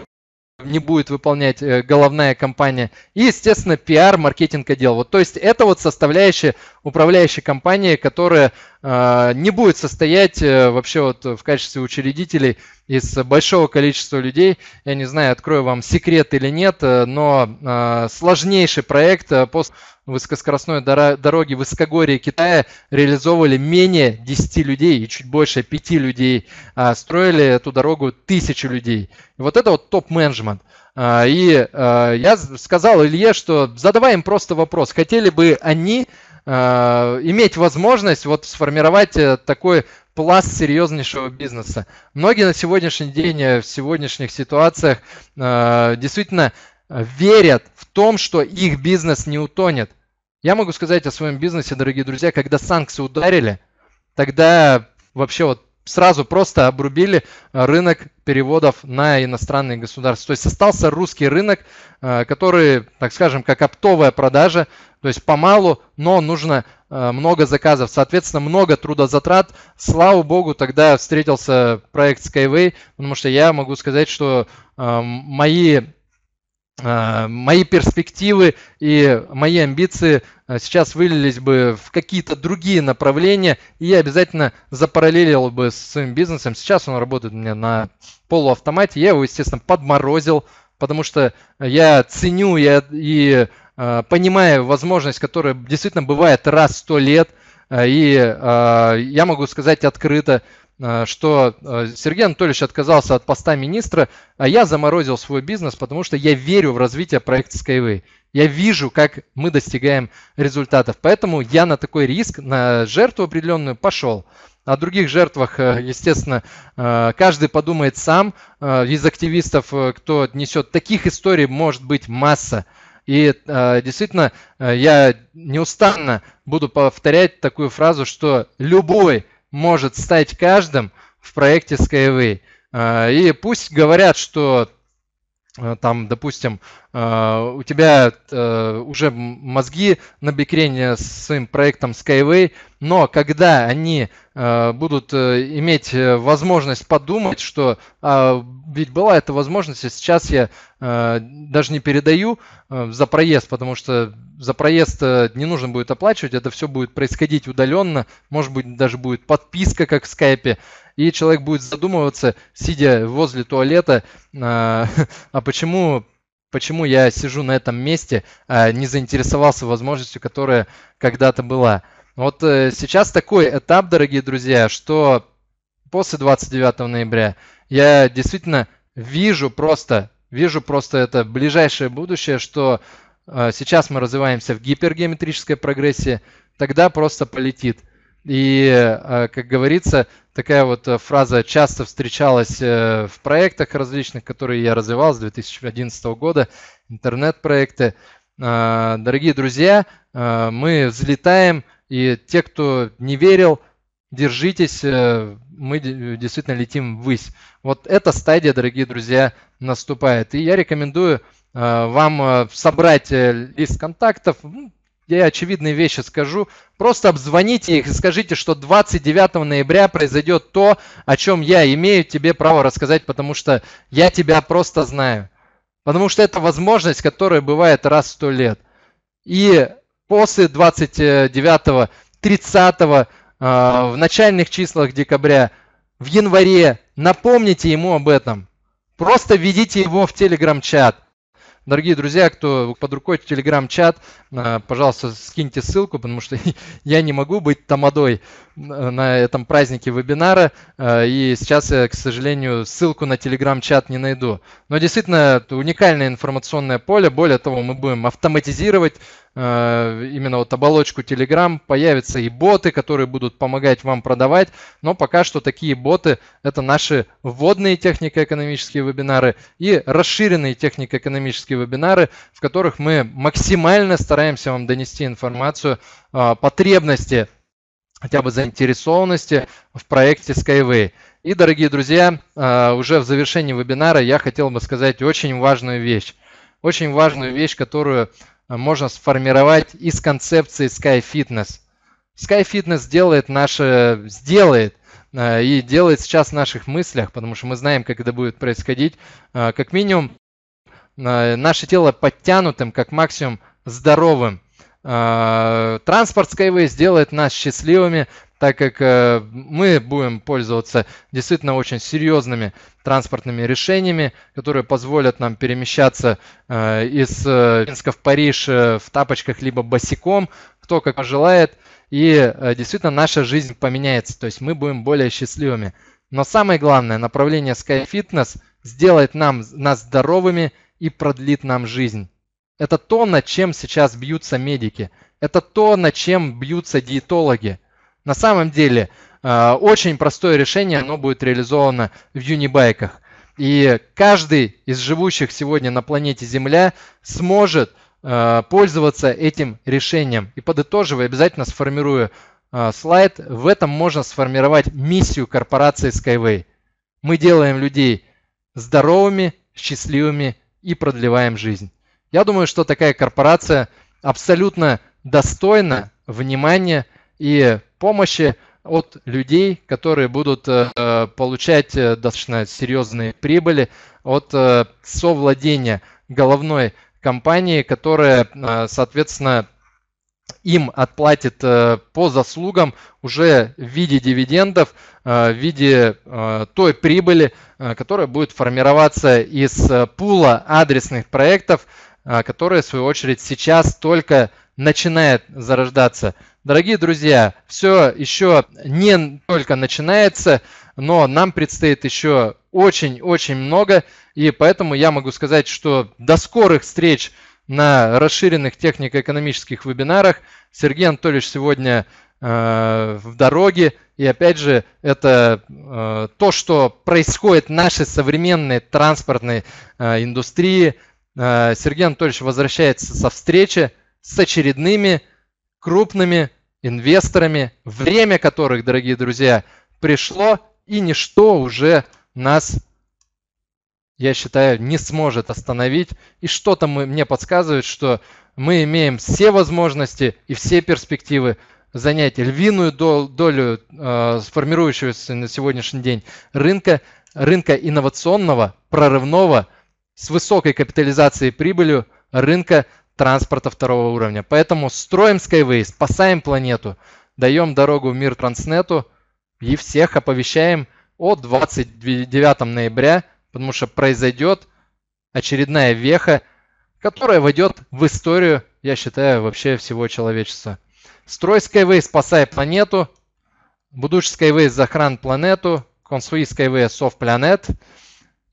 не будет выполнять э, головная компания. И, естественно, пиар, маркетинг отдел. Вот, то есть это вот составляющая управляющей компании, которая э, не будет состоять э, вообще вот в качестве учредителей из большого количества людей. Я не знаю, открою вам секрет или нет, э, но э, сложнейший проект э, после высокоскоростной дороги Высокогорье Китая реализовывали менее 10 людей и чуть больше 5 людей. А строили эту дорогу тысячи людей. И вот это вот топ-менеджмент. А, и а, я сказал Илье, что задавай им просто вопрос, хотели бы они а, иметь возможность вот сформировать э, такой пласт серьезнейшего бизнеса. Многие на сегодняшний день, э, в сегодняшних ситуациях действительно верят в том, что их бизнес не утонет. Я могу сказать о своем бизнесе, дорогие друзья, когда санкции ударили, тогда вообще вот сразу просто обрубили рынок переводов на иностранные государства. То есть остался русский рынок, э, который, так скажем, как оптовая продажа, то есть помалу, но нужно э, много заказов, соответственно, много трудозатрат. Слава богу, тогда встретился проект Skyway, потому что я могу сказать, что э, мои мои перспективы и мои амбиции а, сейчас вылились бы в какие-то другие направления, и я обязательно запараллелил бы с своим бизнесом. Сейчас он работает у меня на полуавтомате, я его, естественно, подморозил, потому что я ценю я, и э, понимаю возможность, которая действительно бывает раз в сто лет, и э, я могу сказать открыто, Э, что э, Сергей Анатольевич отказался от поста министра, а я заморозил свой бизнес, потому что я верю в развитие проекта Skyway. Я вижу, как мы достигаем результатов. Поэтому я на такой риск, на жертву определенную пошел. О других жертвах, э, естественно, каждый подумает сам. Из активистов, кто несет таких историй, может быть масса. И действительно, я неустанно буду повторять такую фразу, что любой может стать каждым в проекте Skyway. А, и пусть говорят, что там, допустим, а, у тебя уже мозги на бикрене с своим проектом Skyway, но когда они будут э, иметь э, возможность подумать, что ведь была эта возможность, и сейчас я даже не передаю за проезд, потому что за проезд э, не нужно будет оплачивать, это все будет происходить удаленно, может быть даже будет подписка, как в скайпе, и человек будет задумываться, сидя возле туалета, а, <laughs> а почему, почему я сижу на этом месте, а не заинтересовался возможностью, которая когда-то была. Вот э, сейчас такой этап, дорогие друзья, что после 29 ноября я действительно вижу просто, вижу просто это ближайшее будущее, что а, сейчас мы развиваемся в гипергеометрической прогрессии, тогда просто полетит. И, а, как говорится, такая вот э, фраза часто встречалась э, в проектах различных, которые я развивал с 2011 года, интернет-проекты. Дорогие друзья, мы взлетаем, и те, кто не верил, держитесь, э, мы действительно летим ввысь. Вот эта стадия, дорогие друзья, наступает. И я рекомендую Э, вам э, собрать э, лист контактов. Я очевидные вещи скажу. Просто обзвоните их и скажите, что 29 ноября произойдет то, о чем я имею тебе право рассказать, потому что я тебя просто знаю. Потому что это возможность, которая бывает раз в сто лет. И после 29 30 в начальных числах декабря, в январе, напомните ему об этом. Просто введите его в телеграм-чат. Дорогие друзья, кто под рукой телеграм-чат, пожалуйста, скиньте ссылку, потому что <laughs> я не могу быть тамадой на этом празднике вебинара, а, и сейчас я, к сожалению, ссылку на телеграм-чат не найду. Но действительно, это уникальное информационное поле, более того, мы будем автоматизировать Э, именно вот оболочку Telegram, появятся и боты, которые будут помогать вам продавать, но пока что такие боты это наши вводные технико-экономические вебинары и расширенные технико-экономические вебинары, в которых мы максимально стараемся вам донести информацию потребности, хотя бы заинтересованности в проекте Skyway. И, дорогие друзья, э, уже в завершении вебинара я хотел бы сказать очень важную вещь. Очень важную вещь, которую можно сформировать из концепции Sky Fitness. Sky Fitness делает наше, сделает э, и делает сейчас в наших мыслях, потому что мы знаем, как это будет происходить, э, как минимум наше тело подтянутым, как максимум здоровым. Транспорт Skyway сделает нас счастливыми, так как э, мы будем пользоваться действительно очень серьезными транспортными решениями, которые позволят нам перемещаться э, из э, Минска в Париж в тапочках либо босиком, кто как пожелает, и действительно наша жизнь поменяется, то есть мы будем более счастливыми. Но самое главное, направление Sky Fitness сделает нам, нас здоровыми и продлит нам жизнь. Это то, над чем сейчас бьются медики. Это то, над чем бьются диетологи. На самом деле, э, очень простое решение, оно будет реализовано в юнибайках. И каждый из живущих сегодня на планете Земля сможет э, пользоваться этим решением. И подытоживая, обязательно сформирую э, слайд. В этом можно сформировать миссию корпорации Skyway. Мы делаем людей здоровыми, счастливыми и продлеваем жизнь. Я думаю, что такая корпорация абсолютно достойна внимания и помощи от людей, которые будут э, получать э, достаточно серьезные прибыли от э, совладения головной компании, которая, соответственно, им отплатит по заслугам уже в виде дивидендов, в виде той прибыли, которая будет формироваться из пула адресных проектов, которые, в свою очередь, сейчас только начинает зарождаться. Дорогие друзья, все еще не только начинается, но нам предстоит еще очень-очень много, и поэтому я могу сказать, что до скорых встреч на расширенных технико-экономических вебинарах. Сергей Анатольевич сегодня э, в дороге, и опять же, это э, то, что происходит в нашей современной транспортной э, индустрии. Э, Сергей Анатольевич возвращается со встречи с очередными крупными инвесторами, время которых, дорогие друзья, пришло, и ничто уже нас, я считаю, не сможет остановить. И что-то мне подсказывает, что мы имеем все возможности и все перспективы занять львиную долю э, сформирующегося на сегодняшний день рынка, рынка инновационного, прорывного, с высокой капитализацией и прибылью рынка транспорта второго уровня. Поэтому строим Skyway, спасаем планету, даем дорогу в мир Транснету и всех оповещаем о 29 ноября, потому что произойдет очередная веха, которая войдет в историю, я считаю, вообще всего человечества. Строй Skyway, спасай планету. Будущий Skyway, захран планету. Консуи Skyway, сов планет.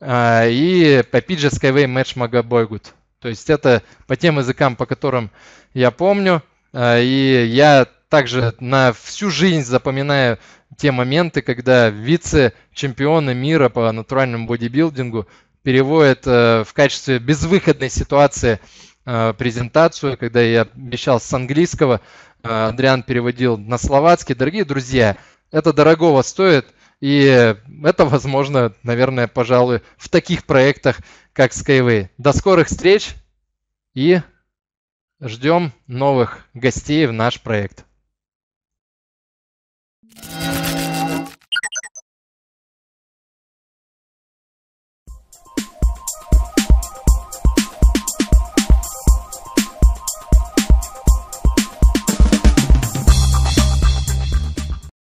А, и Попиджи Skyway, матч Магабойгут. То есть это по тем языкам, по которым я помню. А, и я также на всю жизнь запоминаю те моменты, когда вице-чемпионы мира по натуральному бодибилдингу переводят э, в качестве безвыходной ситуации э, презентацию, когда я вещал с английского, э, Адриан переводил на словацкий. Дорогие друзья, это дорогого стоит, и это возможно, наверное, пожалуй, в таких проектах, как Skyway. До скорых встреч и ждем новых гостей в наш проект.